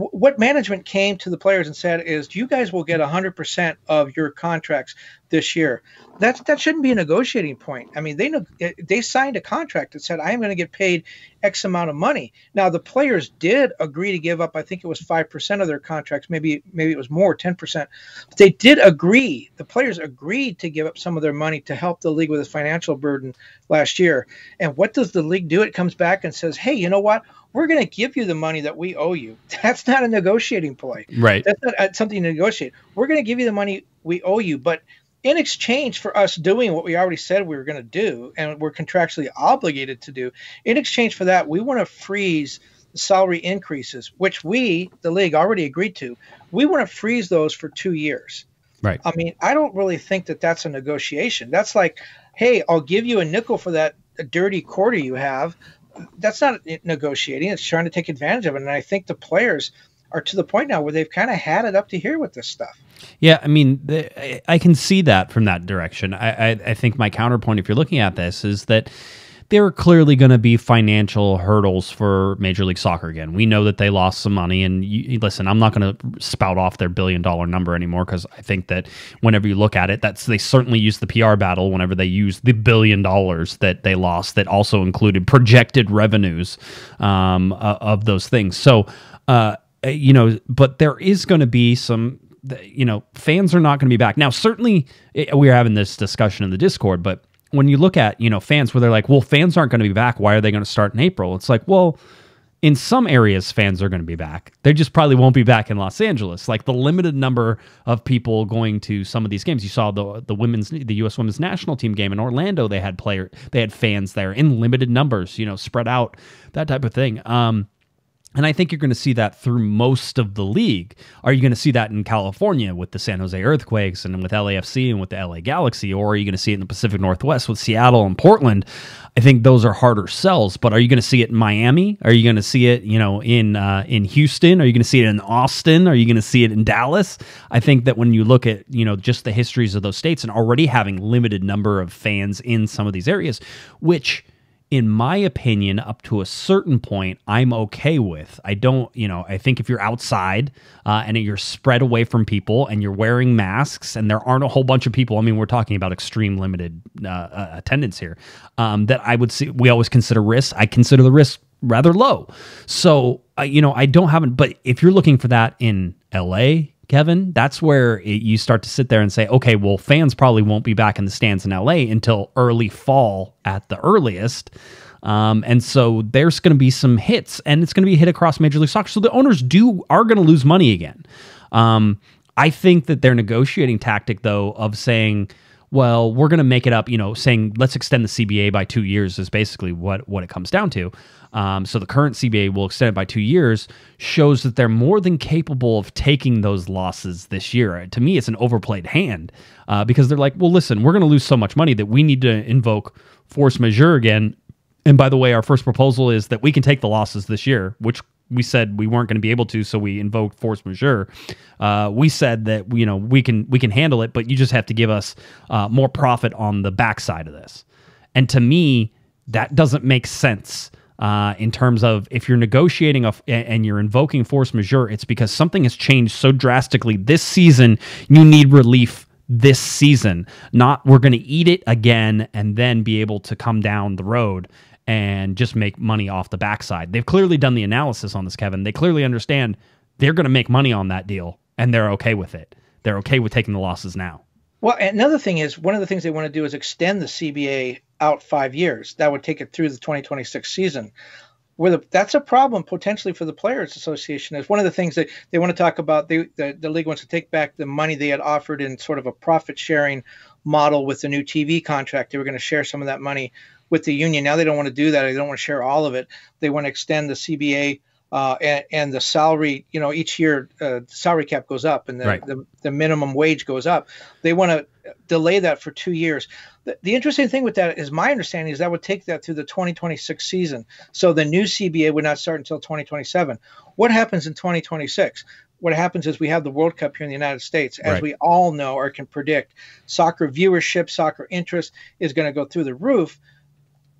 what management came to the players and said is you guys will get 100% of your contracts this year. That that shouldn't be a negotiating point. I mean they know eh, they signed a contract that said i am going to get paid x amount of money. Now the players did agree to give up i think it was 5% of their contracts maybe maybe it was more 10% but they did agree the players agreed to give up some of their money to help the league with its financial burden last year. And what does the league do? It comes back and says hey you know what we're going to give you the money that we owe you. That's not a negotiating play. Right. That's not uh, something to negotiate. We're going to give you the money we owe you, but in exchange for us doing what we already said we were going to do and we're contractually obligated to do, in exchange for that, we want to freeze the salary increases, which we, the league, already agreed to. We want to freeze those for two years. Right. I mean, I don't really think that that's a negotiation. That's like, hey, I'll give you a nickel for that dirty quarter you have. That's not negotiating. It's trying to take advantage of it. And I think the players are to the point now where they've kind of had it up to here with this stuff. Yeah, I mean, the, I- I can see that from that direction. I, I, I think my counterpoint, if you're looking at this, is that there are clearly going to be financial hurdles for Major League Soccer again. We know that they lost some money, and you, listen, I'm not going to spout off their billion dollar number anymore because I think that whenever you look at it, that's they certainly use the PR battle whenever they use the billion dollars that they lost that also included projected revenues um, of those things. So, uh, you know, but there is going to be some you know, fans are not going to be back. Now, certainly, eh, we are having this discussion in the Discord, but when you look at, you know, fans where they're like, well, fans aren't going to be back. Why are they going to start in April? It's like, well, in some areas, fans are going to be back. They just probably won't be back in Los Angeles. Like the limited number of people going to some of these games. You saw the the women's the U.S. women's national team game in Orlando. They had player they had fans there in limited numbers. You know, spread out that type of thing. Um, and I think you're going to see that through most of the league. Are you going to see that in California with the San Jose Earthquakes and with LAFC and with the LA Galaxy? Or are you going to see it in the Pacific Northwest with Seattle and Portland? I think those are harder sells. But are you going to see it in Miami? Are you going to see it, you know, in uh, in Houston? Are you going to see it in Austin? Are you going to see it in Dallas? I think that when you look at, you know, just the histories of those states and already having limited number of fans in some of these areas, which – in my opinion, up to a certain point, I'm okay with. I don't, you know, I think if you're outside uh, and you're spread away from people and you're wearing masks and there aren't a whole bunch of people, I mean, we're talking about extreme limited uh, uh, attendance here, um, that I would see, we always consider risk. I consider the risk rather low. So, uh, you know, I don't have it, but if you're looking for that in LA, Kevin, that's where it, you start to sit there and say, okay, well, fans probably won't be back in the stands in LA until early fall at the earliest. Um, and so there's going to be some hits, and it's going to be hit across Major League Soccer. So the owners do are going to lose money again. Um, I think that their negotiating tactic, though, of saying, well, we're going to make it up, you know, saying let's extend the CBA by two years is basically what what it comes down to. Um, so the current CBA will extend it by two years, shows that they're more than capable of taking those losses this year. To me, it's an overplayed hand uh, because they're like, well, listen, we're going to lose so much money that we need to invoke force majeure again. And by the way, our first proposal is that we can take the losses this year, which we said we weren't going to be able to, so we invoked force majeure. Uh, we said that you know we can we can handle it, but you just have to give us uh, more profit on the backside of this. And to me, that doesn't make sense uh, in terms of if you're negotiating a, and you're invoking force majeure, it's because something has changed so drastically this season. You need relief this season, not we're going to eat it again and then be able to come down the road and just make money off the backside. They've clearly done the analysis on this, Kevin. They clearly understand they're going to make money on that deal and they're okay with it. They're okay with taking the losses now. Well, another thing is one of the things they want to do is extend the CBA out five years. That would take it through the 2026 season. Where the, that's a problem potentially for the Players Association. Is one of the things that they want to talk about. They, the, the league wants to take back the money they had offered in sort of a profit sharing model with the new TV contract. They were going to share some of that money with the union. Now they don't want to do that. They don't want to share all of it. They want to extend the CBA uh, and, and, the salary, you know, each year uh, salary cap goes up and the, right. the, the, minimum wage goes up. They want to delay that for two years. The, the, interesting thing with that is my understanding is that would take that through the 2026 season. So the new CBA would not start until 2027. What happens in 2026? What happens is we have the World Cup here in the United States. As right. we all know or can predict, soccer viewership, soccer interest is going to go through the roof.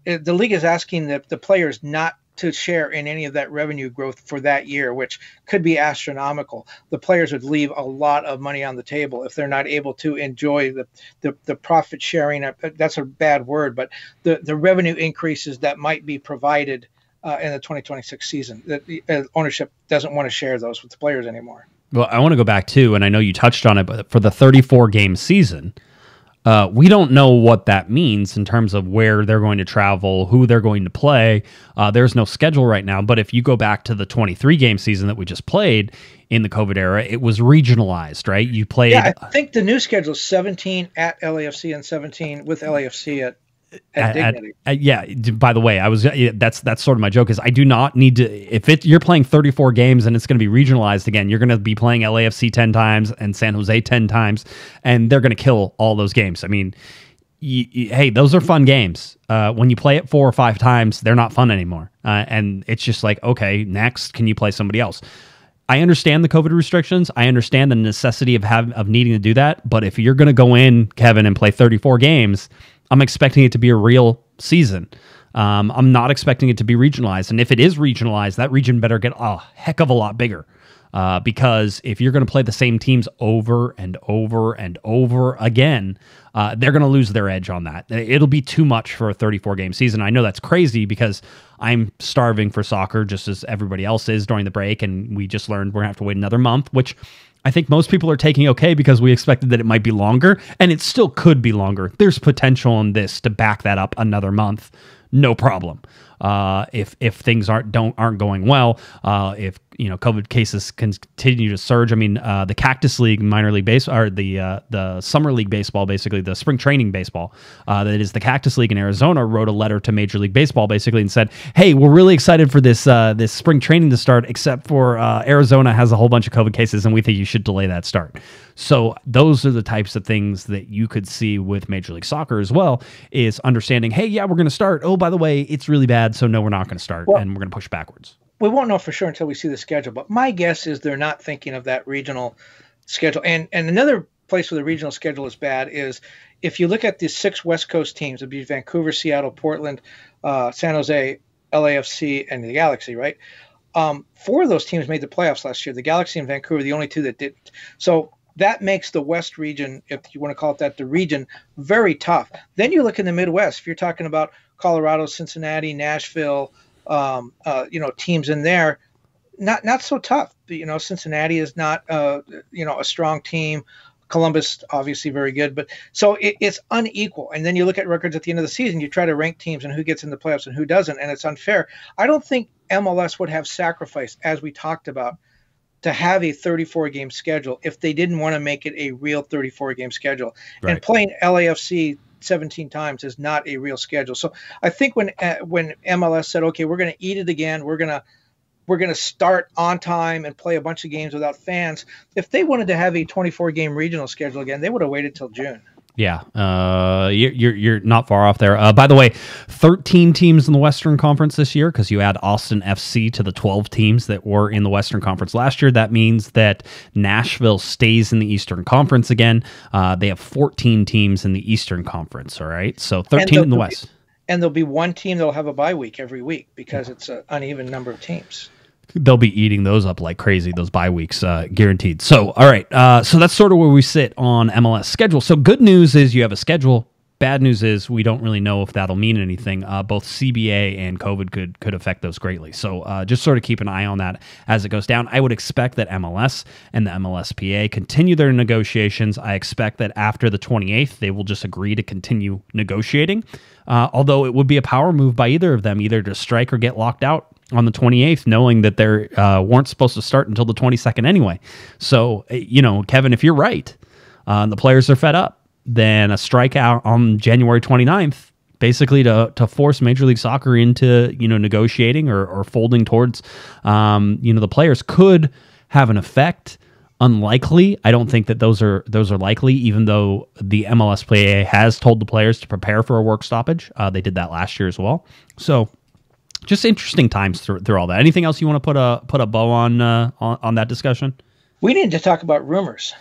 The league is asking the, the players not to share in any of that revenue growth for that year, which could be astronomical. The players would leave a lot of money on the table if they're not able to enjoy the, the, the profit sharing. Uh, that's a bad word, but the, the revenue increases that might be provided uh, in the 2026 season. The uh, ownership doesn't want to share those with the players anymore. Well, I want to go back too, and I know you touched on it, but for the 34 game season, uh, we don't know what that means in terms of where they're going to travel, who they're going to play. Uh, there's no schedule right now. But if you go back to the 23 game season that we just played in the COVID era, it was regionalized, right? You played. Yeah, I think the new schedule is 17 at LAFC and 17 with LAFC at at, at, at, yeah. By the way, I was that's that's sort of my joke is I do not need to if it you're playing 34 games and it's going to be regionalized again, you're going to be playing LAFC 10 times and San Jose 10 times, and they're going to kill all those games. I mean, you, you, hey, those are fun games. Uh, when you play it four or five times, they're not fun anymore, uh, and it's just like okay, next, can you play somebody else? I understand the COVID restrictions. I understand the necessity of having of needing to do that. But if you're going to go in, Kevin, and play 34 games I'm expecting it to be a real season. Um, I'm not expecting it to be regionalized, and if it is regionalized, that region better get a heck of a lot bigger. Uh, because if you're going to play the same teams over and over and over again, uh, they're going to lose their edge on that. It'll be too much for a 34 game season. I know that's crazy because I'm starving for soccer just as everybody else is during the break, and we just learned we're going to have to wait another month, which I think most people are taking okay because we expected that it might be longer, and it still could be longer. There's potential in this to back that up another month, no problem. Uh, if if things aren't don't aren't going well, uh, if you know COVID cases continue to surge. I mean, uh, the Cactus League minor league base or the uh, the summer league baseball, basically the spring training baseball, uh, that is the Cactus League in Arizona, wrote a letter to Major League Baseball basically and said, "Hey, we're really excited for this uh, this spring training to start, except for Arizona has a whole bunch of COVID cases, and we think you should delay that start." So those are the types of things that you could see with Major League Soccer as well. Is understanding, hey, yeah, we're going to start. Oh, by the way, it's really bad, so no, we're not going to start, Well- and we're going to push backwards. we won't know for sure until we see the schedule. But my guess is they're not thinking of that regional schedule. And and another place where the regional schedule is bad is if you look at the six West Coast teams, it'd be Vancouver, Seattle, Portland, uh, San Jose, LAFC, and the Galaxy, right? Um, four of those teams made the playoffs last year. The Galaxy and Vancouver, the only two that didn't. So that makes the West region, if you want to call it that, the region, very tough. Then you look in the Midwest. If you're talking about Colorado, Cincinnati, Nashville, um, uh, you know, teams in there, not not so tough. You know, Cincinnati is not, uh, you know, a strong team. Columbus, obviously, very good, but so it, it's unequal. And then you look at records at the end of the season. You try to rank teams and who gets in the playoffs and who doesn't, and it's unfair. I don't think MLS would have sacrificed, as we talked about, to have a 34 game schedule if they didn't want to make it a real 34 game schedule. And playing LAFC 17 times is not a real schedule. So I think when uh, when MLS said, okay, we're going to eat it again, we're going to we're going to start on time and play a bunch of games without fans. If they wanted to have a 24 game regional schedule again, they would have waited till June. Yeah, uh, you're, you're you're not far off there. Uh, by the way, 13 teams in the Western Conference this year because you add Austin FC to the 12 teams that were in the Western Conference last year. That means that Nashville stays in the Eastern Conference again. Uh, they have 14 teams in the Eastern Conference. All right, so 13 in the West. Be, and there'll be one team that'll have a bye week every week because it's an uneven number of teams. They'll be eating those up like crazy those bye weeks uh, guaranteed. So all right uh, so that's sort of where we sit on mls schedule. So good news is you have a schedule. Bad news is we don't really know if that'll mean anything. Uh, both cba and covid could could affect those greatly. So uh, just sort of keep an eye on that as it goes down. I would expect that mls and the mlspa continue their negotiations. I expect that after the 28th they will just agree to continue negotiating. Uh, although it would be a power move by either of them either to strike or get locked out on the 28th, knowing that they uh, weren't supposed to start until the 22nd anyway. So, uh, you know, Kevin, if you're right, uh, the players are fed up, then a strikeout on January 29th, basically to, to force Major League Soccer into, you know, negotiating or, or folding towards, um, you know, the players could have an effect. Unlikely. I don't think that those are those are likely. Even though the MLSPA has told the players to prepare for a work stoppage, uh, they did that last year as well. So just interesting times through, through all that. Anything else you want to put a put a bow on uh, on, on that discussion? We need to talk about rumors.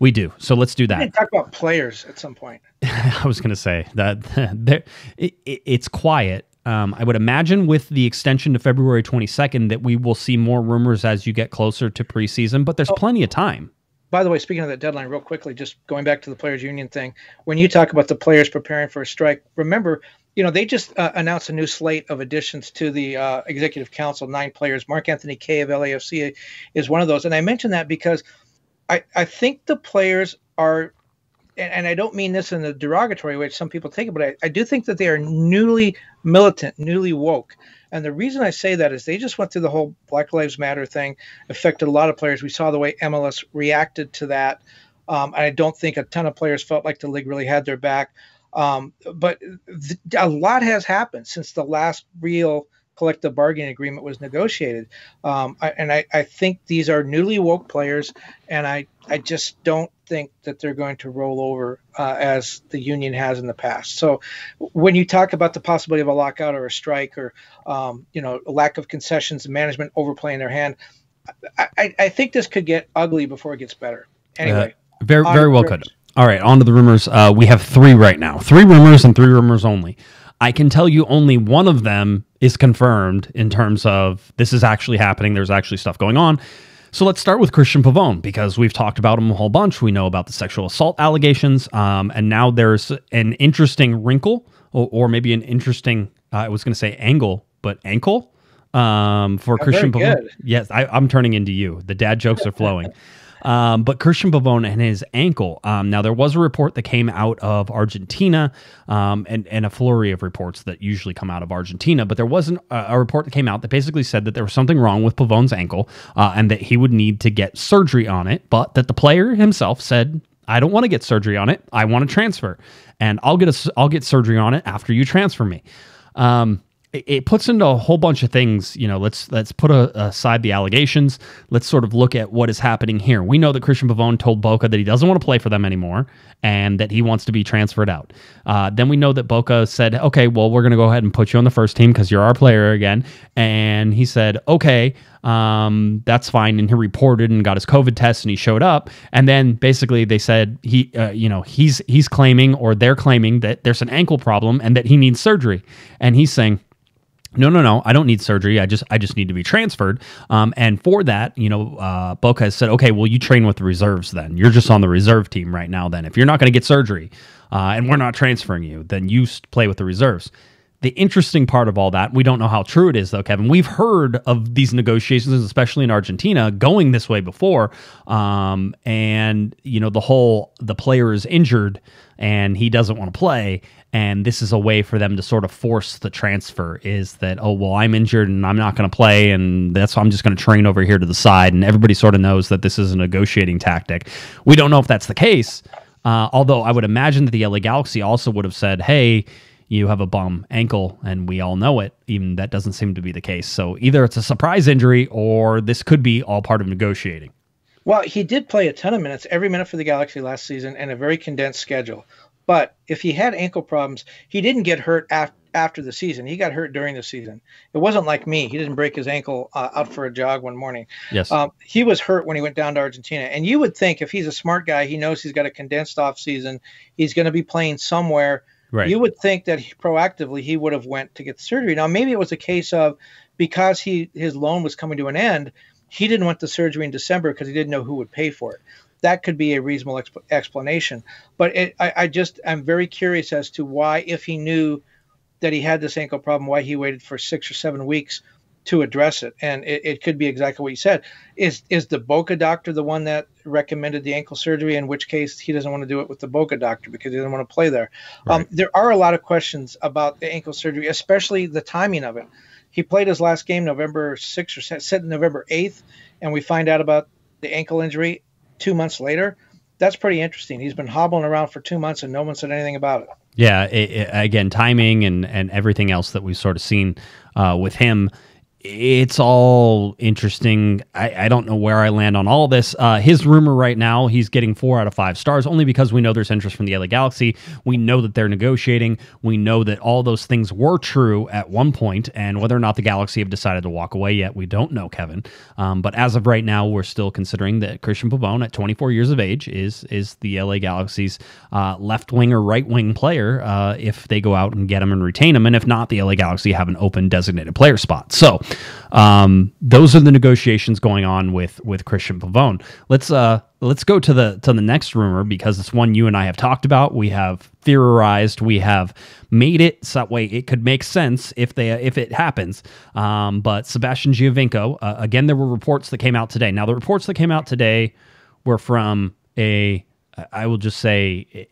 We do. So let's do We need that. to talk about players at some point. I was going to say that there, it, it, it's quiet. Um, I would imagine with the extension to February 22nd that we will see more rumors as you get closer to preseason, but there's plenty of time. By the way, speaking of that deadline, real quickly, just going back to the players' union thing, when you talk about the players preparing for a strike, remember, you know, they just uh, announced a new slate of additions to the uh, executive council, nine players. Mark Anthony Kaye of LAFC is one of those, and I mention that because I I think the players are. And, and I don't mean this in a derogatory way, some people take it, but I, I do think that they are newly militant, newly woke. And the reason I say that is they just went through the whole Black Lives Matter thing, affected a lot of players. We saw the way MLS reacted to that. Um, and I don't think a ton of players felt like the league really had their back. Um, but th- a lot has happened since the last real collective bargaining agreement was negotiated. Um, I, and I, I think these are newly woke players, and I, I just don't think that they're going to roll over uh, as the union has in the past. So when you talk about the possibility of a lockout or a strike or um, you know lack of concessions and management overplaying their hand, I, I, I think this could get ugly before it gets better. Anyway, Uh, very, very well could. All right, on to the rumors. Uh, we have three right now. Three rumors and three rumors only. I can tell you only one of them is confirmed in terms of this is actually happening. There's actually stuff going on. So let's start with Cristian Pavon because we've talked about him a whole bunch. We know about the sexual assault allegations, um, and now there's an interesting wrinkle, or, or maybe an interesting, uh, I was going to say angle, but ankle um, for Cristian Pavon. good. Yes, I, I'm turning into you. The dad jokes are flowing. Um, but Cristian Pavon and his ankle. Um, now there was a report that came out of Argentina, um, and and a flurry of reports that usually come out of Argentina. But there wasn't a, a report that came out that basically said that there was something wrong with Pavon's ankle, uh, and that he would need to get surgery on it. But that the player himself said, "I don't want to get surgery on it. I want to transfer, and I'll get a I'll get surgery on it after you transfer me." Um, it, puts into a whole bunch of things. You know, let's let's put a, aside the allegations. Let's sort of look at what is happening here. We know that Cristian Pavon told Boca that he doesn't want to play for them anymore and that he wants to be transferred out. Uh, then we know that Boca said, "Okay, well, we're going to go ahead and put you on the first team because you're our player again." And he said, "Okay." Um, that's fine. And he reported and got his COVID test and he showed up. And then basically they said he, uh, you know, he's he's claiming or they're claiming that there's an ankle problem and that he needs surgery. And he's saying, no, no, no. I don't need surgery. I just, I just need to be transferred. Um, and for that, you know, uh, Boca has said, okay, well, you train with the reserves. Then you're just on the reserve team right now. Then if you're not going to get surgery, uh, and we're not transferring you, then you play with the reserves. The interesting part of all that, we don't know how true it is, though, Kevin. We've heard of these negotiations, especially in Argentina, going this way before. Um, and you know, the whole the player is injured and he doesn't want to play, and this is a way for them to sort of force the transfer. Is that oh well, I'm injured and I'm not going to play, and that's why I'm just going to train over here to the side, and everybody sort of knows that this is a negotiating tactic. We don't know if that's the case. Uh, although I would imagine that the LA Galaxy also would have said, "Hey, you have a bum ankle, and we all know it." Even that doesn't seem to be the case. So either it's a surprise injury, or this could be all part of negotiating. Well, he did play a ton of minutes, every minute for the Galaxy last season, and a very condensed schedule. But if he had ankle problems, he didn't get hurt af- after the season. He got hurt during the season. It wasn't like me. He didn't break his ankle uh, out for a jog one morning. Yes. Um, he was hurt when he went down to Argentina. And you would think if he's a smart guy, he knows he's got a condensed off season. He's going to be playing somewhere. Right. You would think that he, proactively he would have went to get surgery. Now maybe it was a case of because he his loan was coming to an end, he didn't want the surgery in December because he didn't know who would pay for it. That could be a reasonable exp- explanation. But it, I, I just I'm very curious as to why, if he knew that he had this ankle problem, why he waited for six or seven weeks to address it. And it, it could be exactly what you said. Is is the Boca doctor the one that recommended the ankle surgery? In which case he doesn't want to do it with the Boca doctor because he doesn't want to play there. Um, there are a lot of questions about the ankle surgery, especially the timing of it. He played his last game November 6th or se- set November 8th, and we find out about the ankle injury two months later. That's pretty interesting. He's been hobbling around for two months and no one said anything about it. Yeah, it, it- again, timing and and everything else that we've sort of seen uh, with him. It's all interesting. I, I don't know where I land on all this. Uh, his rumor right now, he's getting four out of five stars only because we know there's interest from the LA Galaxy. We know that they're negotiating. We know that all those things were true at one point, and whether or not the Galaxy have decided to walk away yet, we don't know, Kevin. Um, but as of right now, we're still considering that Cristian Pavon, at 24 years of age, is is the LA Galaxy's uh, left wing or right wing player uh, if they go out and get him and retain him, and if not, the LA Galaxy have an open designated player spot. So um, those are the negotiations going on with with Cristian Pavon. Let's uh let's go to the to the next rumor because it's one you and I have talked about. We have theorized. We have made it so that way it could make sense if they if it happens. Um, but Sebastian Giovinco, uh, again, there were reports that came out today. Now the reports that came out today were from a I will just say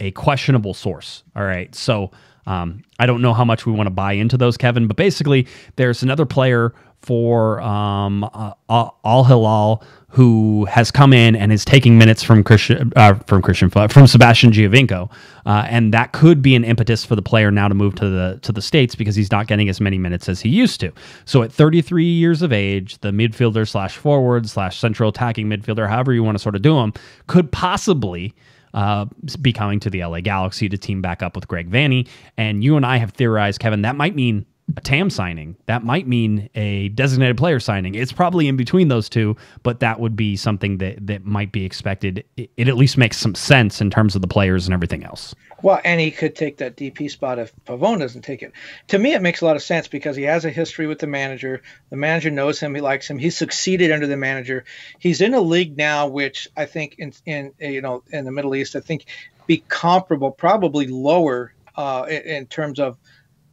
a- questionable source. All right, so um, I don't know how much we want to buy into those, Kevin, but basically, there's another player for um, uh, Al Hilal who has come in and is taking minutes from Christian uh, from Christian from Sebastian Giovinco, uh, and that could be an impetus for the player now to move to the to the states because he's not getting as many minutes as he used to. So at 33 years of age, the midfielder slash forward slash central attacking midfielder, however you want to sort of do him, could possibly uh, be coming to the LA Galaxy to team back up with Greg Vanney. And you and I have theorized, Kevin, that might mean a TAM signing. That might mean a designated player signing. It's probably in between those two, but that would be something that that might be expected. It, it at least makes some sense in terms of the players and everything else. Well, and he could take that DP spot if Pavon doesn't take it. To me, it makes a lot of sense because he has a history with the manager. The manager knows him. He likes him. He's succeeded under the manager. He's in a league now, which I think in, in you know in the Middle East, I think be comparable, probably lower uh, in, in terms of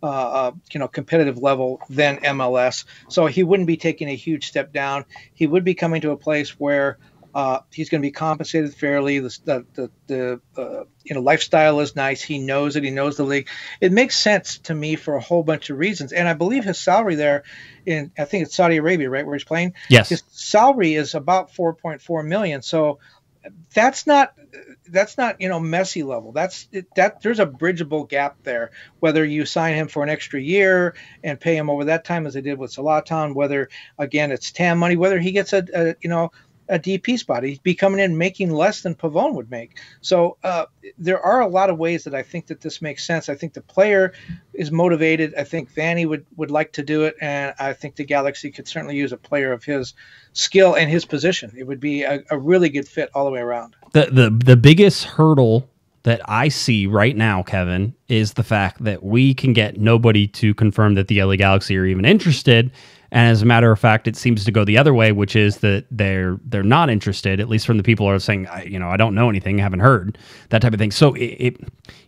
uh, uh, you know competitive level than MLS. So he wouldn't be taking a huge step down. He would be coming to a place where uh, he's going to be compensated fairly. The the, the, the uh, you know lifestyle is nice. He knows it. He knows the league. It makes sense to me for a whole bunch of reasons. And I believe his salary there in I think it's Saudi Arabia, right, where he's playing. Yes. His salary is about 4.4 million. So that's not that's not you know Messi level. That's that there's a bridgeable gap there. Whether you sign him for an extra year and pay him over that time as they did with Zlatan, whether again it's TAM money, whether he gets a, a you know a DP spot, he'd be coming in making less than Pavon would make. So uh, there are a lot of ways that I think that this makes sense. I think the player is motivated. I think Vanney would would like to do it, and I think the Galaxy could certainly use a player of his skill and his position. It would be a, a really good fit all the way around. The the the biggest hurdle that I see right now, Kevin, is the fact that we can get nobody to confirm that the LA Galaxy are even interested. And as a matter of fact, it seems to go the other way, which is that they're they're not interested. At least from the people who are saying, I, you know, I don't know anything, haven't heard that type of thing. So it, it,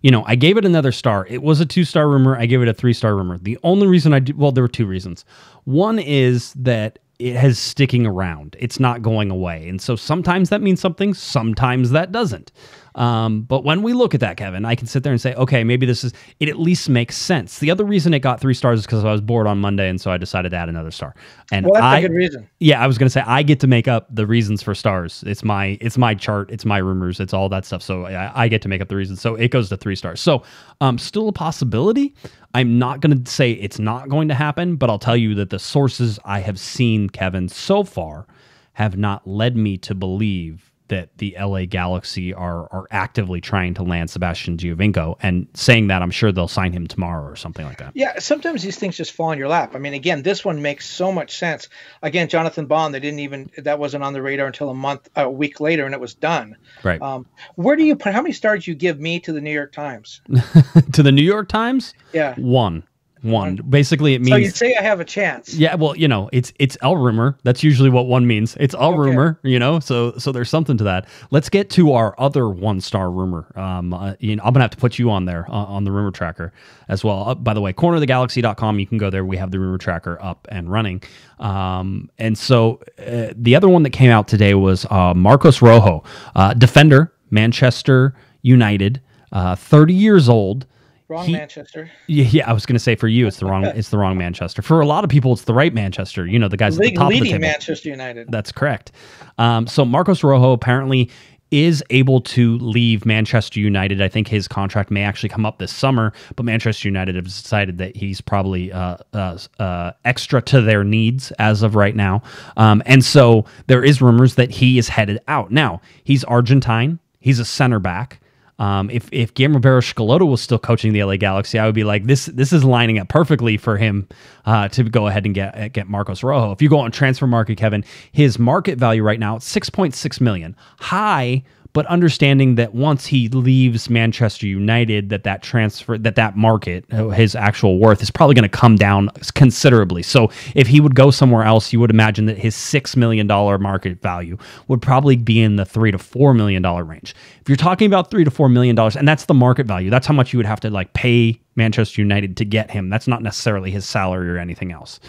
you know, I gave it another star. It was a two star rumor. I gave it a three star rumor. The only reason I did, well, there were two reasons. One is that it has sticking around. It's not going away. And so sometimes that means something, sometimes that doesn't. Um, but when we look at that, Kevin, I can sit there and say, okay, maybe this is, it at least makes sense. The other reason it got three stars is because I was bored on Monday. And so I decided to add another star. And Well, that's I, a good reason. yeah, I was gonna say I get to make up the reasons for stars. It's my it's my chart. It's my rumors. It's all that stuff. So I, I get to make up the reasons. So it goes to three stars. So um, still a possibility. I'm not gonna say it's not going to happen, but I'll tell you that the sources I have seen, Kevin, so far, have not led me to believe that the LA Galaxy are are actively trying to land Sebastian Giovinco. And saying that, I'm sure they'll sign him tomorrow or something like that. Yeah, sometimes these things just fall in your lap. I mean, again, this one makes so much sense. Again, Jonathan Bond, they didn't even that wasn't on the radar until a month, a week later, and it was done. Right. Um, where do you put? How many stars you give me to the New York Times? to the New York Times, Yeah. one. One. Basically, it means So you say I have a chance. Yeah, well, you know, it's it's El rumor. That's usually what one means. It's El rumor, you know. So so there's something to that. Let's get to our other one star rumor. Um, uh, you know, I'm gonna have to put you on there uh, on the rumor tracker as well. Uh, by the way, cornerofthegalaxy.com. You can go there. We have the rumor tracker up and running. Um, and so uh, the other one that came out today was uh, Marcos Rojo, uh, defender, Manchester United, uh, 30 years old. Wrong He- Manchester. Yeah, yeah, I was going to say for you, it's the wrong, it's the wrong Manchester. For a lot of people, it's the right Manchester. You know, the guys at the Le- top of the leading table. Manchester United. That's correct. Um, so Marcos Rojo apparently is able to leave Manchester United. I think his contract may actually come up this summer, but Manchester United have decided that he's probably uh, uh, uh, extra to their needs as of right now. Um, and so there is rumors that he is headed out. Now he's Argentine. He's a center back. Um, if if Guillermo Barros Schelotto was still coaching the LA Galaxy, I would be like, this this is lining up perfectly for him uh, to go ahead and get get Marcos Rojo. If you go on transfer market, Kevin, his market value right now six point six million, high, but understanding that once he leaves Manchester United, that that transfer that that market, uh, his actual worth is probably going to come down considerably. So if he would go somewhere else, you would imagine that his six million dollar market value would probably be in the three to four million dollar range. If you're talking about three to four million dollars, and that's the market value, that's how much you would have to like pay Manchester United to get him. That's not necessarily his salary or anything else.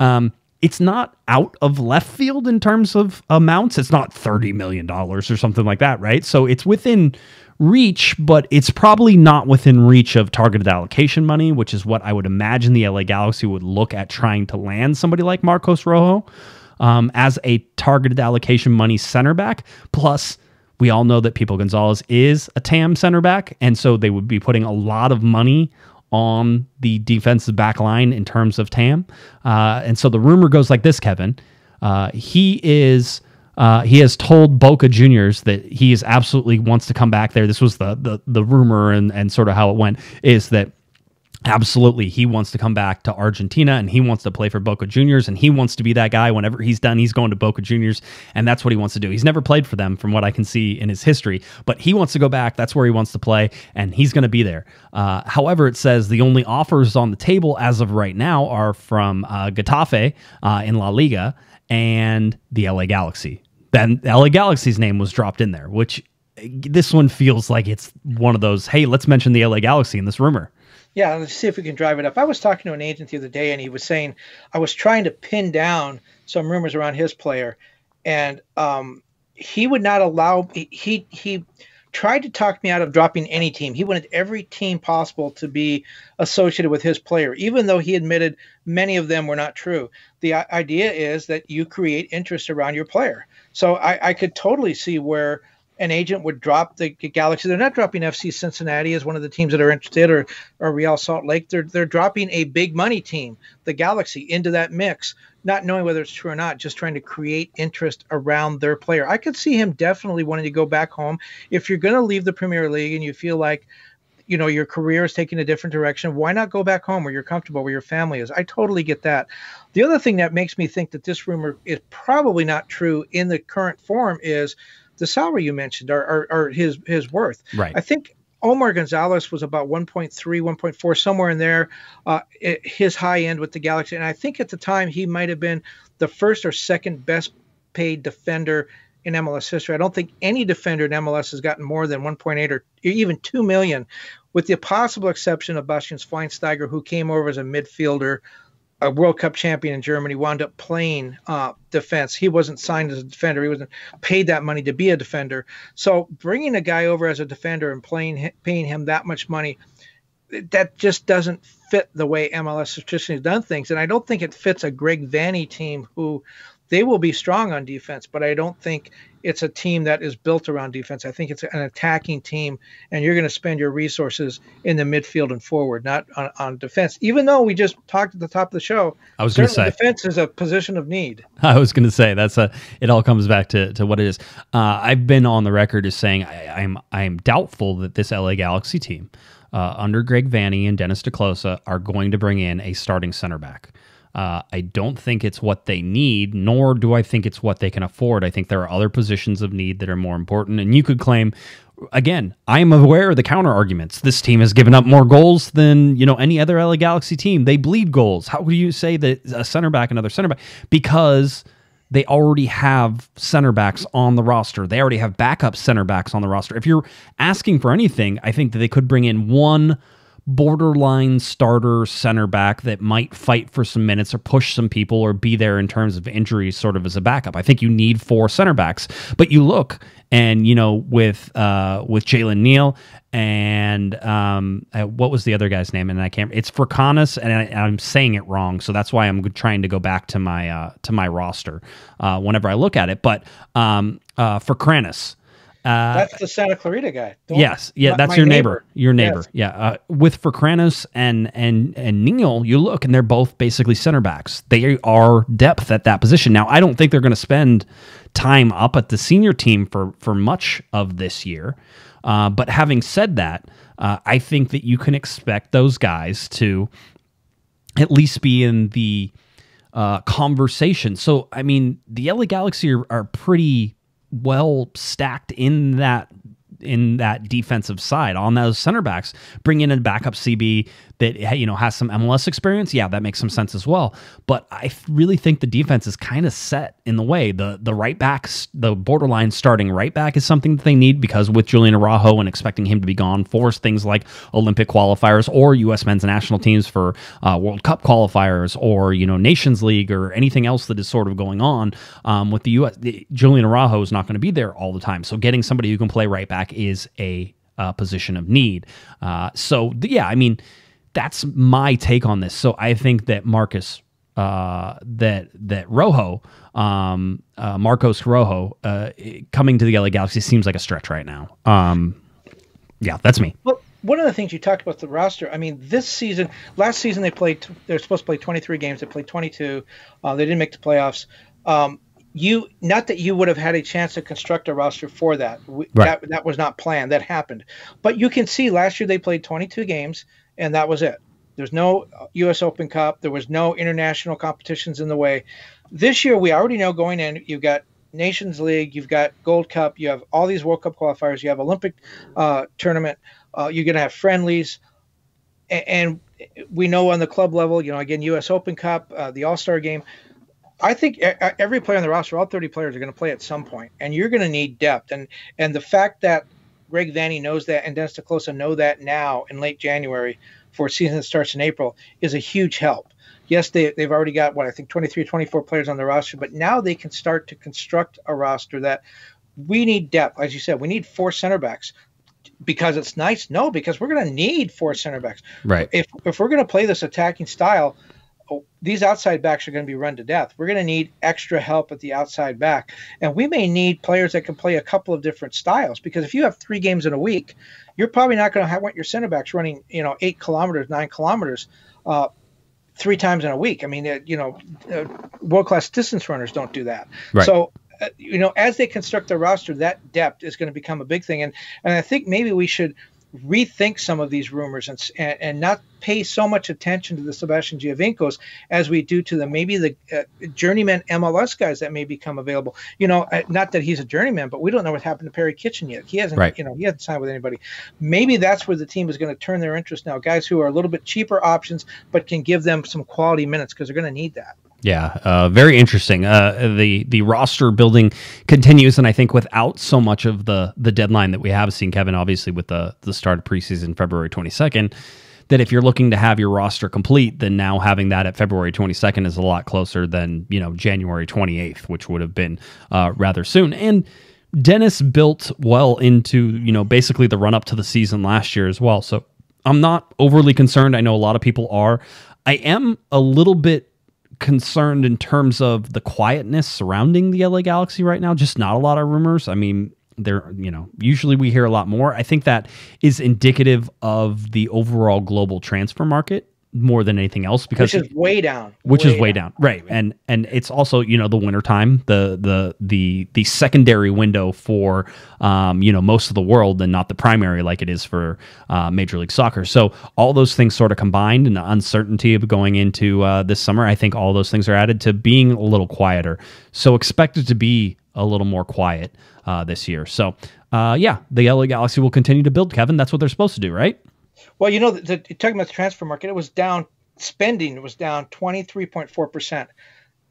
Um, it's not out of left field in terms of amounts. It's not $30 million or something like that, right? So it's within reach, but it's probably not within reach of targeted allocation money, which is what I would imagine the LA Galaxy would look at trying to land somebody like Marcos Rojo um, as a targeted allocation money center back. Plus, we all know that Pipo Gonzalez is a TAM center back, and so they would be putting a lot of money on the defensive back line in terms of TAM. Uh, and so the rumor goes like this, Kevin. Uh, he is. Uh, he has told Boca Juniors that he is absolutely wants to come back there. This was the the, the rumor and, and sort of how it went is that Absolutely. He wants to come back to Argentina and he wants to play for Boca Juniors and he wants to be that guy whenever he's done, he's going to Boca Juniors and that's what he wants to do. He's never played for them from what I can see in his history, but he wants to go back. That's where he wants to play and he's going to be there. Uh, however, it says the only offers on the table as of right now are from uh, Getafe uh, in La Liga and the LA Galaxy. Then the LA Galaxy's name was dropped in there, which this one feels like it's one of those, hey, let's mention the LA Galaxy in this rumor. Yeah, let's see if we can drive it up. I was talking to an agent the other day, and he was saying I was trying to pin down some rumors around his player, and um, he would not allow. He he tried to talk me out of dropping any team. He wanted every team possible to be associated with his player, even though he admitted many of them were not true. The idea is that you create interest around your player. So I, I could totally see where an agent would drop the Galaxy. They're not dropping FC Cincinnati as one of the teams that are interested, or or Real Salt Lake. They're they're dropping a big money team, the Galaxy, into that mix, not knowing whether it's true or not, just trying to create interest around their player. I could see him definitely wanting to go back home. If you're going to leave the Premier League and you feel like you know your career is taking a different direction why not go back home where you're comfortable where your family is i totally get that the other thing that makes me think that this rumor is probably not true in the current form is the salary you mentioned or, or, or his his worth Right. i think omar gonzalez was about 1.3 1.4 somewhere in there uh, his high end with the galaxy and i think at the time he might have been the first or second best paid defender in MLS history. I don't think any defender in MLS has gotten more than 1.8 or even 2 million, with the possible exception of Bastian Schweinsteiger, who came over as a midfielder, a World Cup champion in Germany, wound up playing uh, defense. He wasn't signed as a defender. He wasn't paid that money to be a defender. So bringing a guy over as a defender and playing paying him that much money, that just doesn't fit the way MLS has traditionally done things. And I don't think it fits a Greg Vanney team who they will be strong on defense, but I don't think it's a team that is built around defense. I think it's an attacking team, and you're going to spend your resources in the midfield and forward, not on, on defense. Even though we just talked at the top of the show, I was gonna say. defense is a position of need. I was going to say that's a. It all comes back to, to what it is. Uh, I've been on the record as saying I, I'm I'm doubtful that this LA Galaxy team, uh, under Greg Vanney and Dennis te Kloese, are going to bring in a starting center back. Uh, I don't think it's what they need, nor do I think it's what they can afford. I think there are other positions of need that are more important. And you could claim, again, I am aware of the counter arguments. This team has given up more goals than you know any other LA Galaxy team. They bleed goals. How would you say that a center back, another center back, because they already have center backs on the roster. They already have backup center backs on the roster. If you're asking for anything, I think that they could bring in one borderline starter center back that might fight for some minutes or push some people or be there in terms of injuries sort of as a backup. I think you need four center backs. But you look and you know with uh with Jalen Neal and um uh, what was the other guy's name and I can't it's Furkanis and I, I'm saying it wrong so that's why I'm trying to go back to my uh to my roster uh whenever I look at it but um uh Furkanis uh That's the Santa Clarita guy. Don't- Yes, yeah, that's your neighbor. Your neighbor. Yes. Yeah, uh, with Furkranos and and and Neal, you look and they're both basically center backs. They are depth at that position. Now, I don't think they're going to spend time up at the senior team for for much of this year. Uh, but having said that, uh, I think that you can expect those guys to at least be in the uh, conversation. So, I mean, the LA Galaxy are, are pretty well stacked in that in that defensive side on those center backs. Bring in a backup CB that you know has some MLS experience. Yeah, that makes some sense as well. But I really think the defense is kind of set in the way. The the right backs, the borderline starting right back is something that they need because with Julian Araujo and expecting him to be gone, force things like Olympic qualifiers or U.S. men's national teams for uh, World Cup qualifiers or you know Nations League or anything else that is sort of going on um, with the U.S. Julian Araujo is not going to be there all the time. So getting somebody who can play right back is a uh, position of need. Uh, so yeah, I mean that's my take on this. So I think that Marcus uh, that that Rojo, um, uh, Marcos Rojo, uh, coming to the LA Galaxy seems like a stretch right now. Um, yeah, that's me. Well, one of the things you talked about the roster. I mean, this season, last season they played. They're supposed to play 23 games. They played 22. Uh, they didn't make the playoffs. Um, you not that you would have had a chance to construct a roster for that. We, Right. That that was not planned. That happened. But you can see last year they played 22 games and that was it. There's no U.S. Open Cup. There was no international competitions in the way. This year, we already know going in, you've got Nations League, you've got Gold Cup, you have all these World Cup qualifiers, you have Olympic uh, tournament, uh, you're going to have friendlies, A- and we know on the club level, you know, again, U.S. Open Cup, uh, the All Star Game. I think every player on the roster, all 30 players, are going to play at some point, and you're going to need depth. And and the fact that Greg Vanney knows that and Dennis te Kloese know that now in late January for a season that starts in April is a huge help. Yes, they, they've already got what I think 23, 24 players on the roster, but now they can start to construct a roster that we need depth. As you said, we need four center backs because it's nice. No, because we're going to need four center backs. Right. If if we're going to play this attacking style, these outside backs are going to be run to death. We're going to need extra help at the outside back, and we may need players that can play a couple of different styles. Because if you have three games in a week, you're probably not going to have want your center backs running, you know, eight kilometers, nine kilometers. Uh, three times in a week. I mean, uh, you know, uh, world class distance runners don't do that. Right. So, uh, you know, as they construct their roster, that depth is going to become a big thing. And and I think maybe we should rethink some of these rumors and, and and not pay so much attention to the Sebastian Giovincos as we do to the maybe the uh, journeyman MLS guys that may become available. You know, not that he's a journeyman, but we don't know what happened to Perry Kitchen yet. He hasn't, Right. you know, he hasn't signed with anybody. Maybe that's where the team is going to turn their interest now. Guys who are a little bit cheaper options, but can give them some quality minutes because they're going to need that. Yeah, uh, very interesting. Uh, the the roster building continues, and I think without so much of the the deadline that we have seen, Kevin, obviously with the the start of preseason February twenty second, that if you're looking to have your roster complete, then now having that at February twenty second is a lot closer than you know January twenty eighth, which would have been uh, rather soon. And Dennis built well into you know basically the run up to the season last year as well. So I'm not overly concerned. I know a lot of people are. I am a little bit concerned in terms of the quietness surrounding the LA Galaxy right now. Just not a lot of rumors. I mean, there, you know, usually we hear a lot more. I think that is indicative of the overall global transfer market more than anything else because Which is way down. which is way down. right. And and it's also you know the winter time the the the the secondary window for um you know most of the world and not the primary like it is for uh, major league soccer. So all those things sort of combined and the uncertainty of going into uh, this summer i think all those things are added to being a little quieter. So expect it to be a little more quiet uh, this year. So uh, yeah the la galaxy will continue to build kevin. That's what they're supposed to do right Well, you know, the, the, talking about the transfer market, it was down. Spending was down 23.4 percent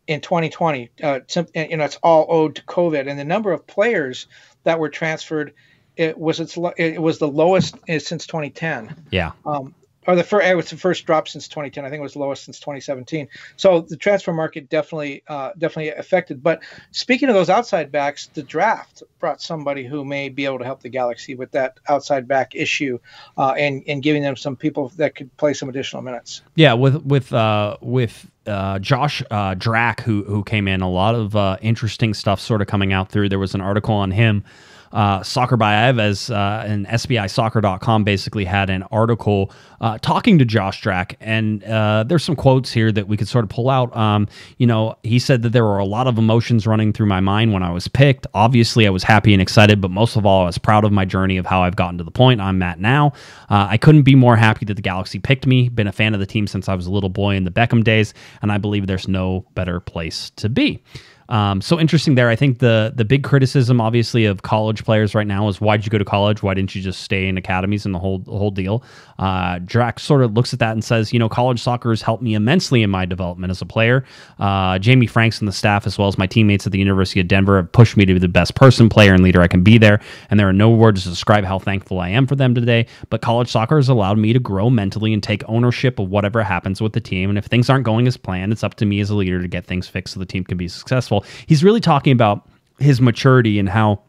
in 2020. Uh, some, and, you know, it's all owed to COVID, and the number of players that were transferred it was its it was the lowest uh, since 2010. yeah Um, or the first, it was the first drop since 2010. I think it was lowest since 2017. So the transfer market definitely, uh, definitely affected. But speaking of those outside backs, the draft brought somebody who may be able to help the Galaxy with that outside back issue, uh, and and giving them some people that could play some additional minutes. Yeah, with with uh, with uh, Josh uh, Drack, who who came in, a lot of uh, interesting stuff sort of coming out through. There was an article on him. Uh, Soccer by Ives uh, and SBISoccer.com basically had an article uh, talking to Josh Drack, and uh, there's some quotes here that we could sort of pull out. Um, you know, he said that there were a lot of emotions running through my mind when I was picked. Obviously, I was happy and excited, but most of all, I was proud of my journey of how I've gotten to the point I'm at now. Uh, I couldn't be more happy that the Galaxy picked me. Been a fan of the team since I was a little boy in the Beckham days, and I believe there's no better place to be. Um, so interesting there. I think the the big criticism, obviously, of college players right now is why'd you go to college? Why didn't you just stay in academies and the whole the whole deal? Uh, Drax sort of looks at that and says, you know, college soccer has helped me immensely in my development as a player. Uh, Jamie Franks and the staff, as well as my teammates at the University of Denver, have pushed me to be the best person, player, and leader I can be there. And there are no words to describe how thankful I am for them today. But college soccer has allowed me to grow mentally and take ownership of whatever happens with the team. And if things aren't going as planned, it's up to me as a leader to get things fixed so the team can be successful. He's really talking about his maturity and how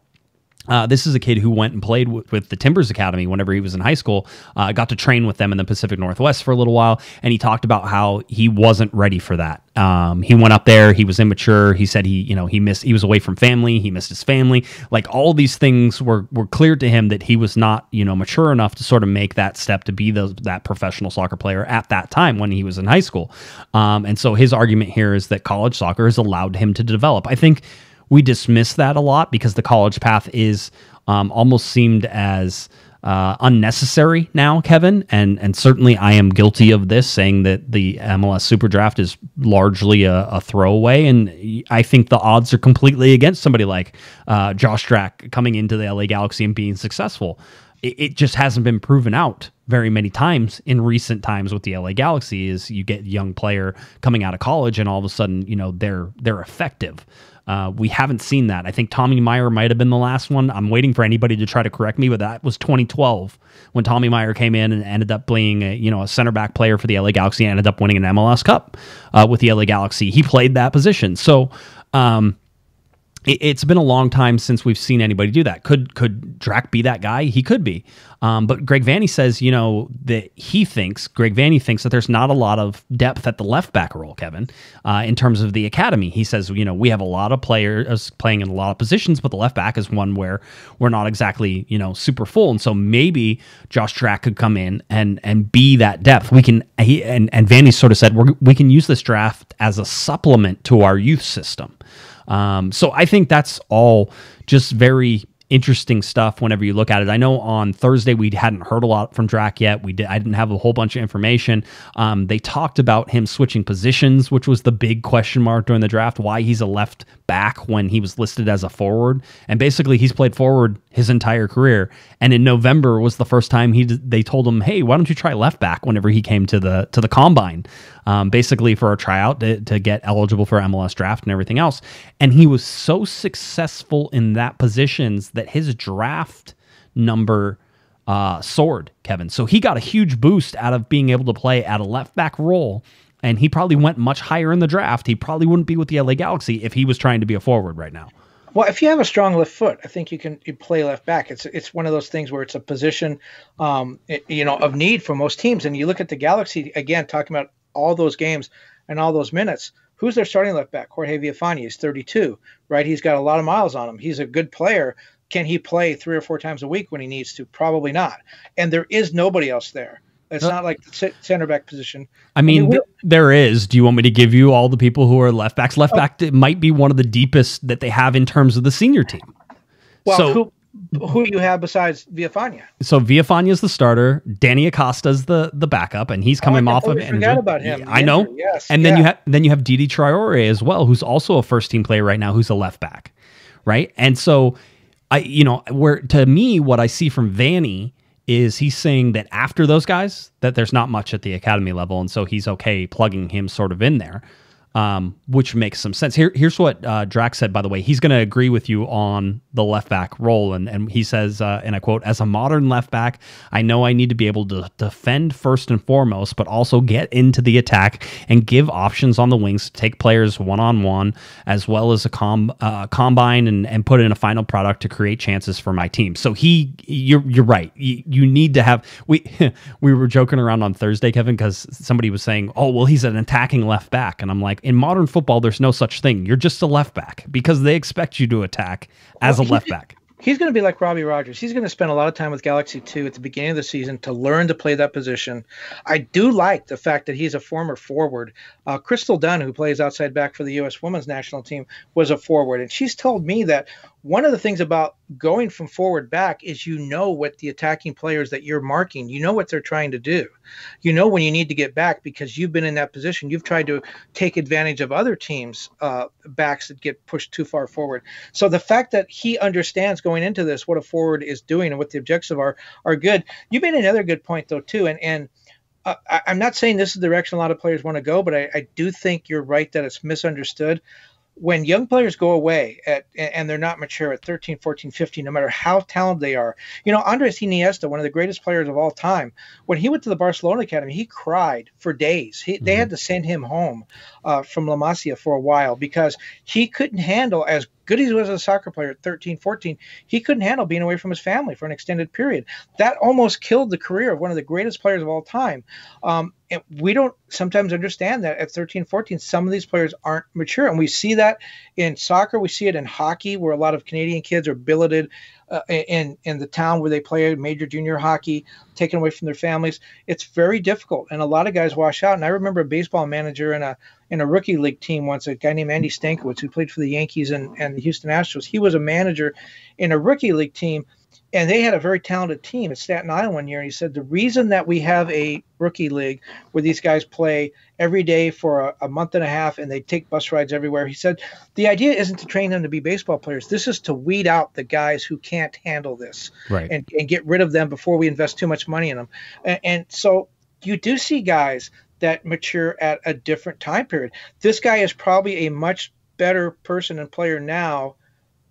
uh, this is a kid who went and played with, with the Timbers Academy whenever he was in high school. Uh, got to train with them in the Pacific Northwest for a little while, and he talked about how he wasn't ready for that. Um, he went up there, he was immature. He said he, you know, he missed, he was away from family, he missed his family. Like all these things were were clear to him that he was not, you know, mature enough to sort of make that step to be the, that professional soccer player at that time when he was in high school. Um, and so his argument here is that college soccer has allowed him to develop. I think we dismiss that a lot because the college path is um, almost seemed as uh, unnecessary now, Kevin, and and certainly I am guilty of this, saying that the MLS Super Draft is largely a, a throwaway, and I think the odds are completely against somebody like uh, Josh Drack coming into the LA Galaxy and being successful. It, it just hasn't been proven out very many times in recent times with the LA Galaxy. Is you get young player coming out of college, and all of a sudden, you know, they're they're effective. Uh, we haven't seen that. I think Tommy Meyer might have been the last one. I'm waiting for anybody to try to correct me, but that was 2012 when Tommy Meyer came in and ended up being a you know a center back player for the LA Galaxy and ended up winning an MLS Cup uh, with the LA Galaxy. He played that position, so. Um, it's been a long time since we've seen anybody do that. Could could Drack be that guy? He could be. Um, but Greg Vanney says, you know, that he thinks Greg Vanney thinks that there's not a lot of depth at the left back role, Kevin, uh, in terms of the academy. He says, you know, we have a lot of players playing in a lot of positions, but the left back is one where we're not exactly, you know, super full. And so maybe Josh Drack could come in and and be that depth. We can he and and Vanney sort of said we we can use this draft as a supplement to our youth system. Um, so I think that's all just very interesting stuff whenever you look at it. I know on Thursday we hadn't heard a lot from Drack yet. We did I didn't have a whole bunch of information. Um, they talked about him switching positions, which was the big question mark during the draft. Why he's a left back when he was listed as a forward, and basically he's played forward his entire career. And in November was the first time he they told him, "Hey, why don't you try left back?" Whenever he came to the to the combine, um, basically for a tryout to, to get eligible for MLS draft and everything else. And he was so successful in that positions that his draft number uh, soared, Kevin. So he got a huge boost out of being able to play at a left back role. And he probably went much higher in the draft. He probably wouldn't be with the LA Galaxy if he was trying to be a forward right now. Well, if you have a strong left foot, I think you can you play left back. It's it's one of those things where it's a position, um, it- you know, of need for most teams. And you look at the Galaxy again, talking about all those games and all those minutes. Who's their starting left back? Jorge Villafaña is 32, right? He's got a lot of miles on him. He's a good player. Can he play three or four times a week when he needs to? Probably not. And there is nobody else there. It's not like the center back position. I mean, mean, th- there is. Do you want me to give you all the people who are left backs? Left oh. back it might be one of the deepest that they have in terms of the senior team. Well, so- who who you have besides Villafaña? So Villafaña is the starter. Danny Acosta is the the backup, and he's oh, coming I off of forgot about him. Yeah, I know. Injury, yes, and then you have then you have Diedie Traore as well, who's also a first team player right now, who's a left back, right? And so, I you know where to me what I see from Vanney is he's saying that after those guys that there's not much at the academy level, and so he's okay plugging him sort of in there. Um, which makes some sense. Here, here's what uh, Drax said. By the way, he's going to agree with you on the left back role, and and he says, uh, and I quote: "As a modern left back, I know I need to be able to defend first and foremost, but also get into the attack and give options on the wings to take players one on one, as well as a com uh, combine and and put in a final product to create chances for my team." So he, you're you're right. You, you need to have we we were joking around on Thursday, Kevin, because somebody was saying, "Oh, well, he's an attacking left back," and I'm like, in modern football, there's no such thing. You're just a left back because they expect you to attack as a left back. He's going to be like Robbie Rogers. He's going to spend a lot of time with Galaxy 2 at the beginning of the season to learn to play that position. I do like the fact that he's a former forward. Uh, Crystal Dunn, who plays outside back for the U.S. women's national team, was a forward. And she's told me that one of the things about going from forward back is you know what the attacking players that you're marking, you know what they're trying to do. You know when you need to get back because you've been in that position. You've tried to take advantage of other teams' uh, backs that get pushed too far forward. So the fact that he understands going into this what a forward is doing and what the objectives are are good. You made another good point though too, and and uh, I, I'm not saying this is the direction a lot of players want to go, but I, I do think you're right that it's misunderstood when young players go away at and they're not mature at 13 14 15 no matter how talented they are you know andres iniesta one of the greatest players of all time when he went to the barcelona academy he cried for days. He, they had to send him home uh, from la masia for a while because he couldn't handle as good was a soccer player at 13 14 he couldn't handle being away from his family for an extended period. That almost killed the career of one of the greatest players of all time. Um, and we don't sometimes understand that at 13 14 some of these players aren't mature. And we see that in soccer. We see it in hockey where a lot of canadian kids are billeted uh, in in the town where they play major junior hockey taken away from their families. It's very difficult and a lot of guys wash out. And i remember a baseball manager in a in a rookie league team once a guy named andy stankiewicz who played for the yankees and, and the houston astros. He was a manager in a rookie league team and they had a very talented team at Staten Island one year. And he said the reason that we have a rookie league where these guys play every day for a, a month and a half and they take bus rides everywhere. He said the idea isn't to train them to be baseball players. This is to weed out the guys who can't handle this Right. and, and get rid of them before we invest too much money in them. And, and so you do see guys that mature at a different time period. This guy is probably a much better person and player now.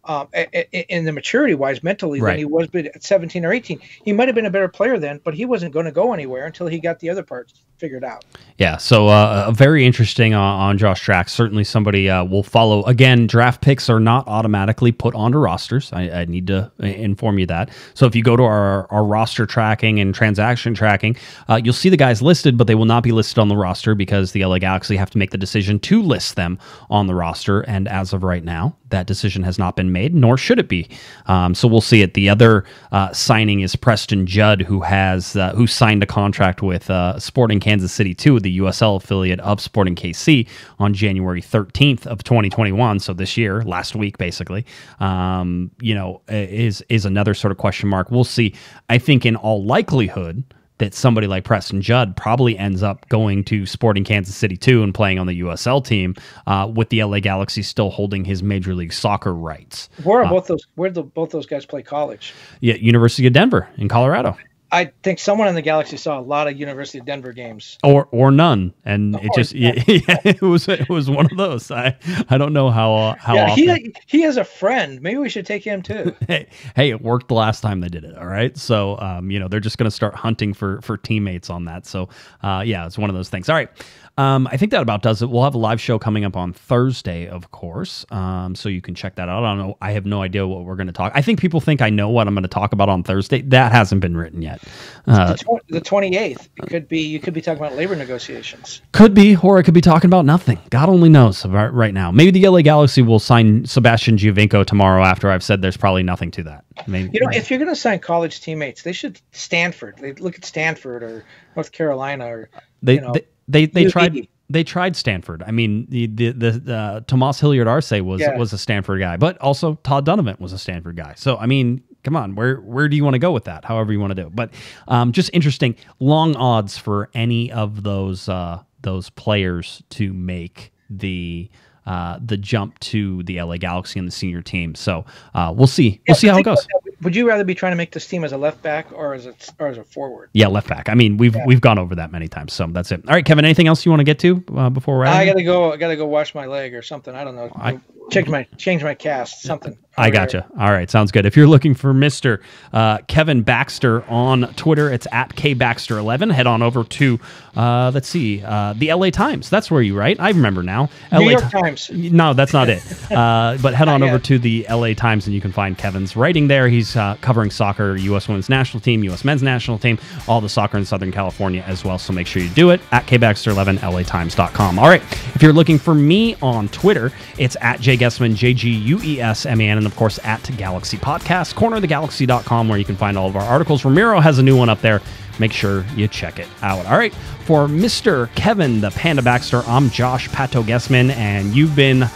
Um, in the maturity wise, mentally, Right. than he was at 17 or 18. He might have been a better player then, but he wasn't going to go anywhere until he got the other parts figured out. Yeah, so uh, a very interesting uh, on Josh Drack. Certainly, somebody uh, will follow. Again, draft picks are not automatically put onto rosters. I, I need to uh, inform you that. So if you go to our, our roster tracking and transaction tracking, uh, you'll see the guys listed, but they will not be listed on the roster because the LA Galaxy have to make the decision to list them on the roster. And as of right now, that decision has not been made, nor should it be. Um, so we'll see it. The other uh, signing is Preston Judd, who has uh, who signed a contract with uh, Sporting Kansas City 2, the USL affiliate of Sporting KC, on January 13th of 2021. So this year, last week, basically, um, you know, is is another sort of question mark. We'll see. I think in all likelihood that somebody like Preston Judd probably ends up going to Sporting Kansas City 2 and playing on the USL team, uh, with the LA Galaxy still holding his Major League Soccer rights. Where are both those? Where do both those guys play college? Yeah, University of Denver in Colorado, I think someone in the Galaxy saw a lot of University of Denver games. or or none, and it just yeah, it was it was one of those. I I don't know how uh, how yeah, often. he he has a friend. Maybe we should take him too. hey, hey, it worked the last time they did it. All right, so um, you know they're just going to start hunting for for teammates on that. So uh, yeah, it's one of those things. All right, um, I think that about does it. We'll have a live show coming up on Thursday, of course, um, so you can check that out. I don't know. I have no idea what we're going to talk. I think people think I know what I'm going to talk about on Thursday. That hasn't been written yet. Uh, the, tw- the 28th. It could be. You could be talking about labor negotiations. Could be, or I could be talking about nothing. God only knows right, right now. Maybe the LA Galaxy will sign Sebastian Giovinco tomorrow after I've said there's probably nothing to that. Maybe You know, if you're going to sign college teammates, they should Stanford. They look at Stanford or North Carolina or they you know, they they, they UV. tried they tried Stanford. I mean, the the, the uh, Tomas Hilliard Arce was Yeah. was a Stanford guy, but also Todd Dunivant was a Stanford guy. So I mean, come on, where where do you want to go with that? However you want to do. it. But um, just interesting, long odds for any of those uh, those players to make the. Uh, the jump to the LA Galaxy and the senior team. So uh, we'll see. We'll see how it goes. Would you rather be trying to make this team as a left back or as a or as a forward? Yeah, left back. I mean, we've we've gone over that many times, so that's it. All right, Kevin. Anything else you want to get to uh, before we're? I gotta go. I gotta go wash my leg or something. I don't know. I- change my change my cast. Something. I gotcha. All right, sounds good. If you're looking for Mister uh, Kevin Baxter on Twitter, it's at kbaxter11. Head on over to uh, let's see, uh, the LA Times. That's where you write. I remember now. New LA York Ti- Times. No, that's not it. Uh, but head on over to the LA Times and you can find Kevin's writing there. He's uh, covering soccer, U.S. Women's National Team, U.S. Men's National Team, all the soccer in Southern California as well. So make sure you do it at kbaxter11, latimes.com. All right. If you're looking for me on Twitter, it's at jguesman, J G U E S M A N, and of course at Galaxy Podcast, cornerthegalaxy.com, where you can find all of our articles. Ramiro has a new one up there. Make sure you check it out. All right. For Mr. Kevin the Panda Baxter, I'm Josh Pato Guesman, and you've been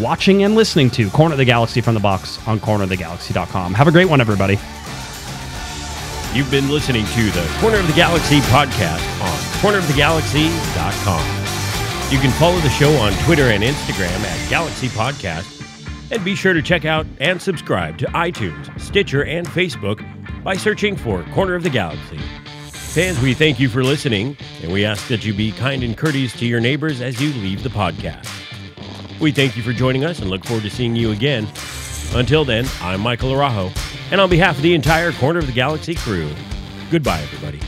watching and listening to Corner of the Galaxy from the box on cornerthegalaxy.com. Have a great one, everybody. You've been listening to the Corner of the Galaxy podcast on cornerofthegalaxy.com. You can follow the show on Twitter and Instagram at Galaxy Podcast. And be sure to check out and subscribe to iTunes, Stitcher, and Facebook by searching for Corner of the Galaxy. Fans, we thank you for listening, and we ask that you be kind and courteous to your neighbors as you leave the podcast. We thank you for joining us and look forward to seeing you again. Until then, I'm Michael Arajo, and on behalf of the entire Corner of the Galaxy crew, goodbye, everybody.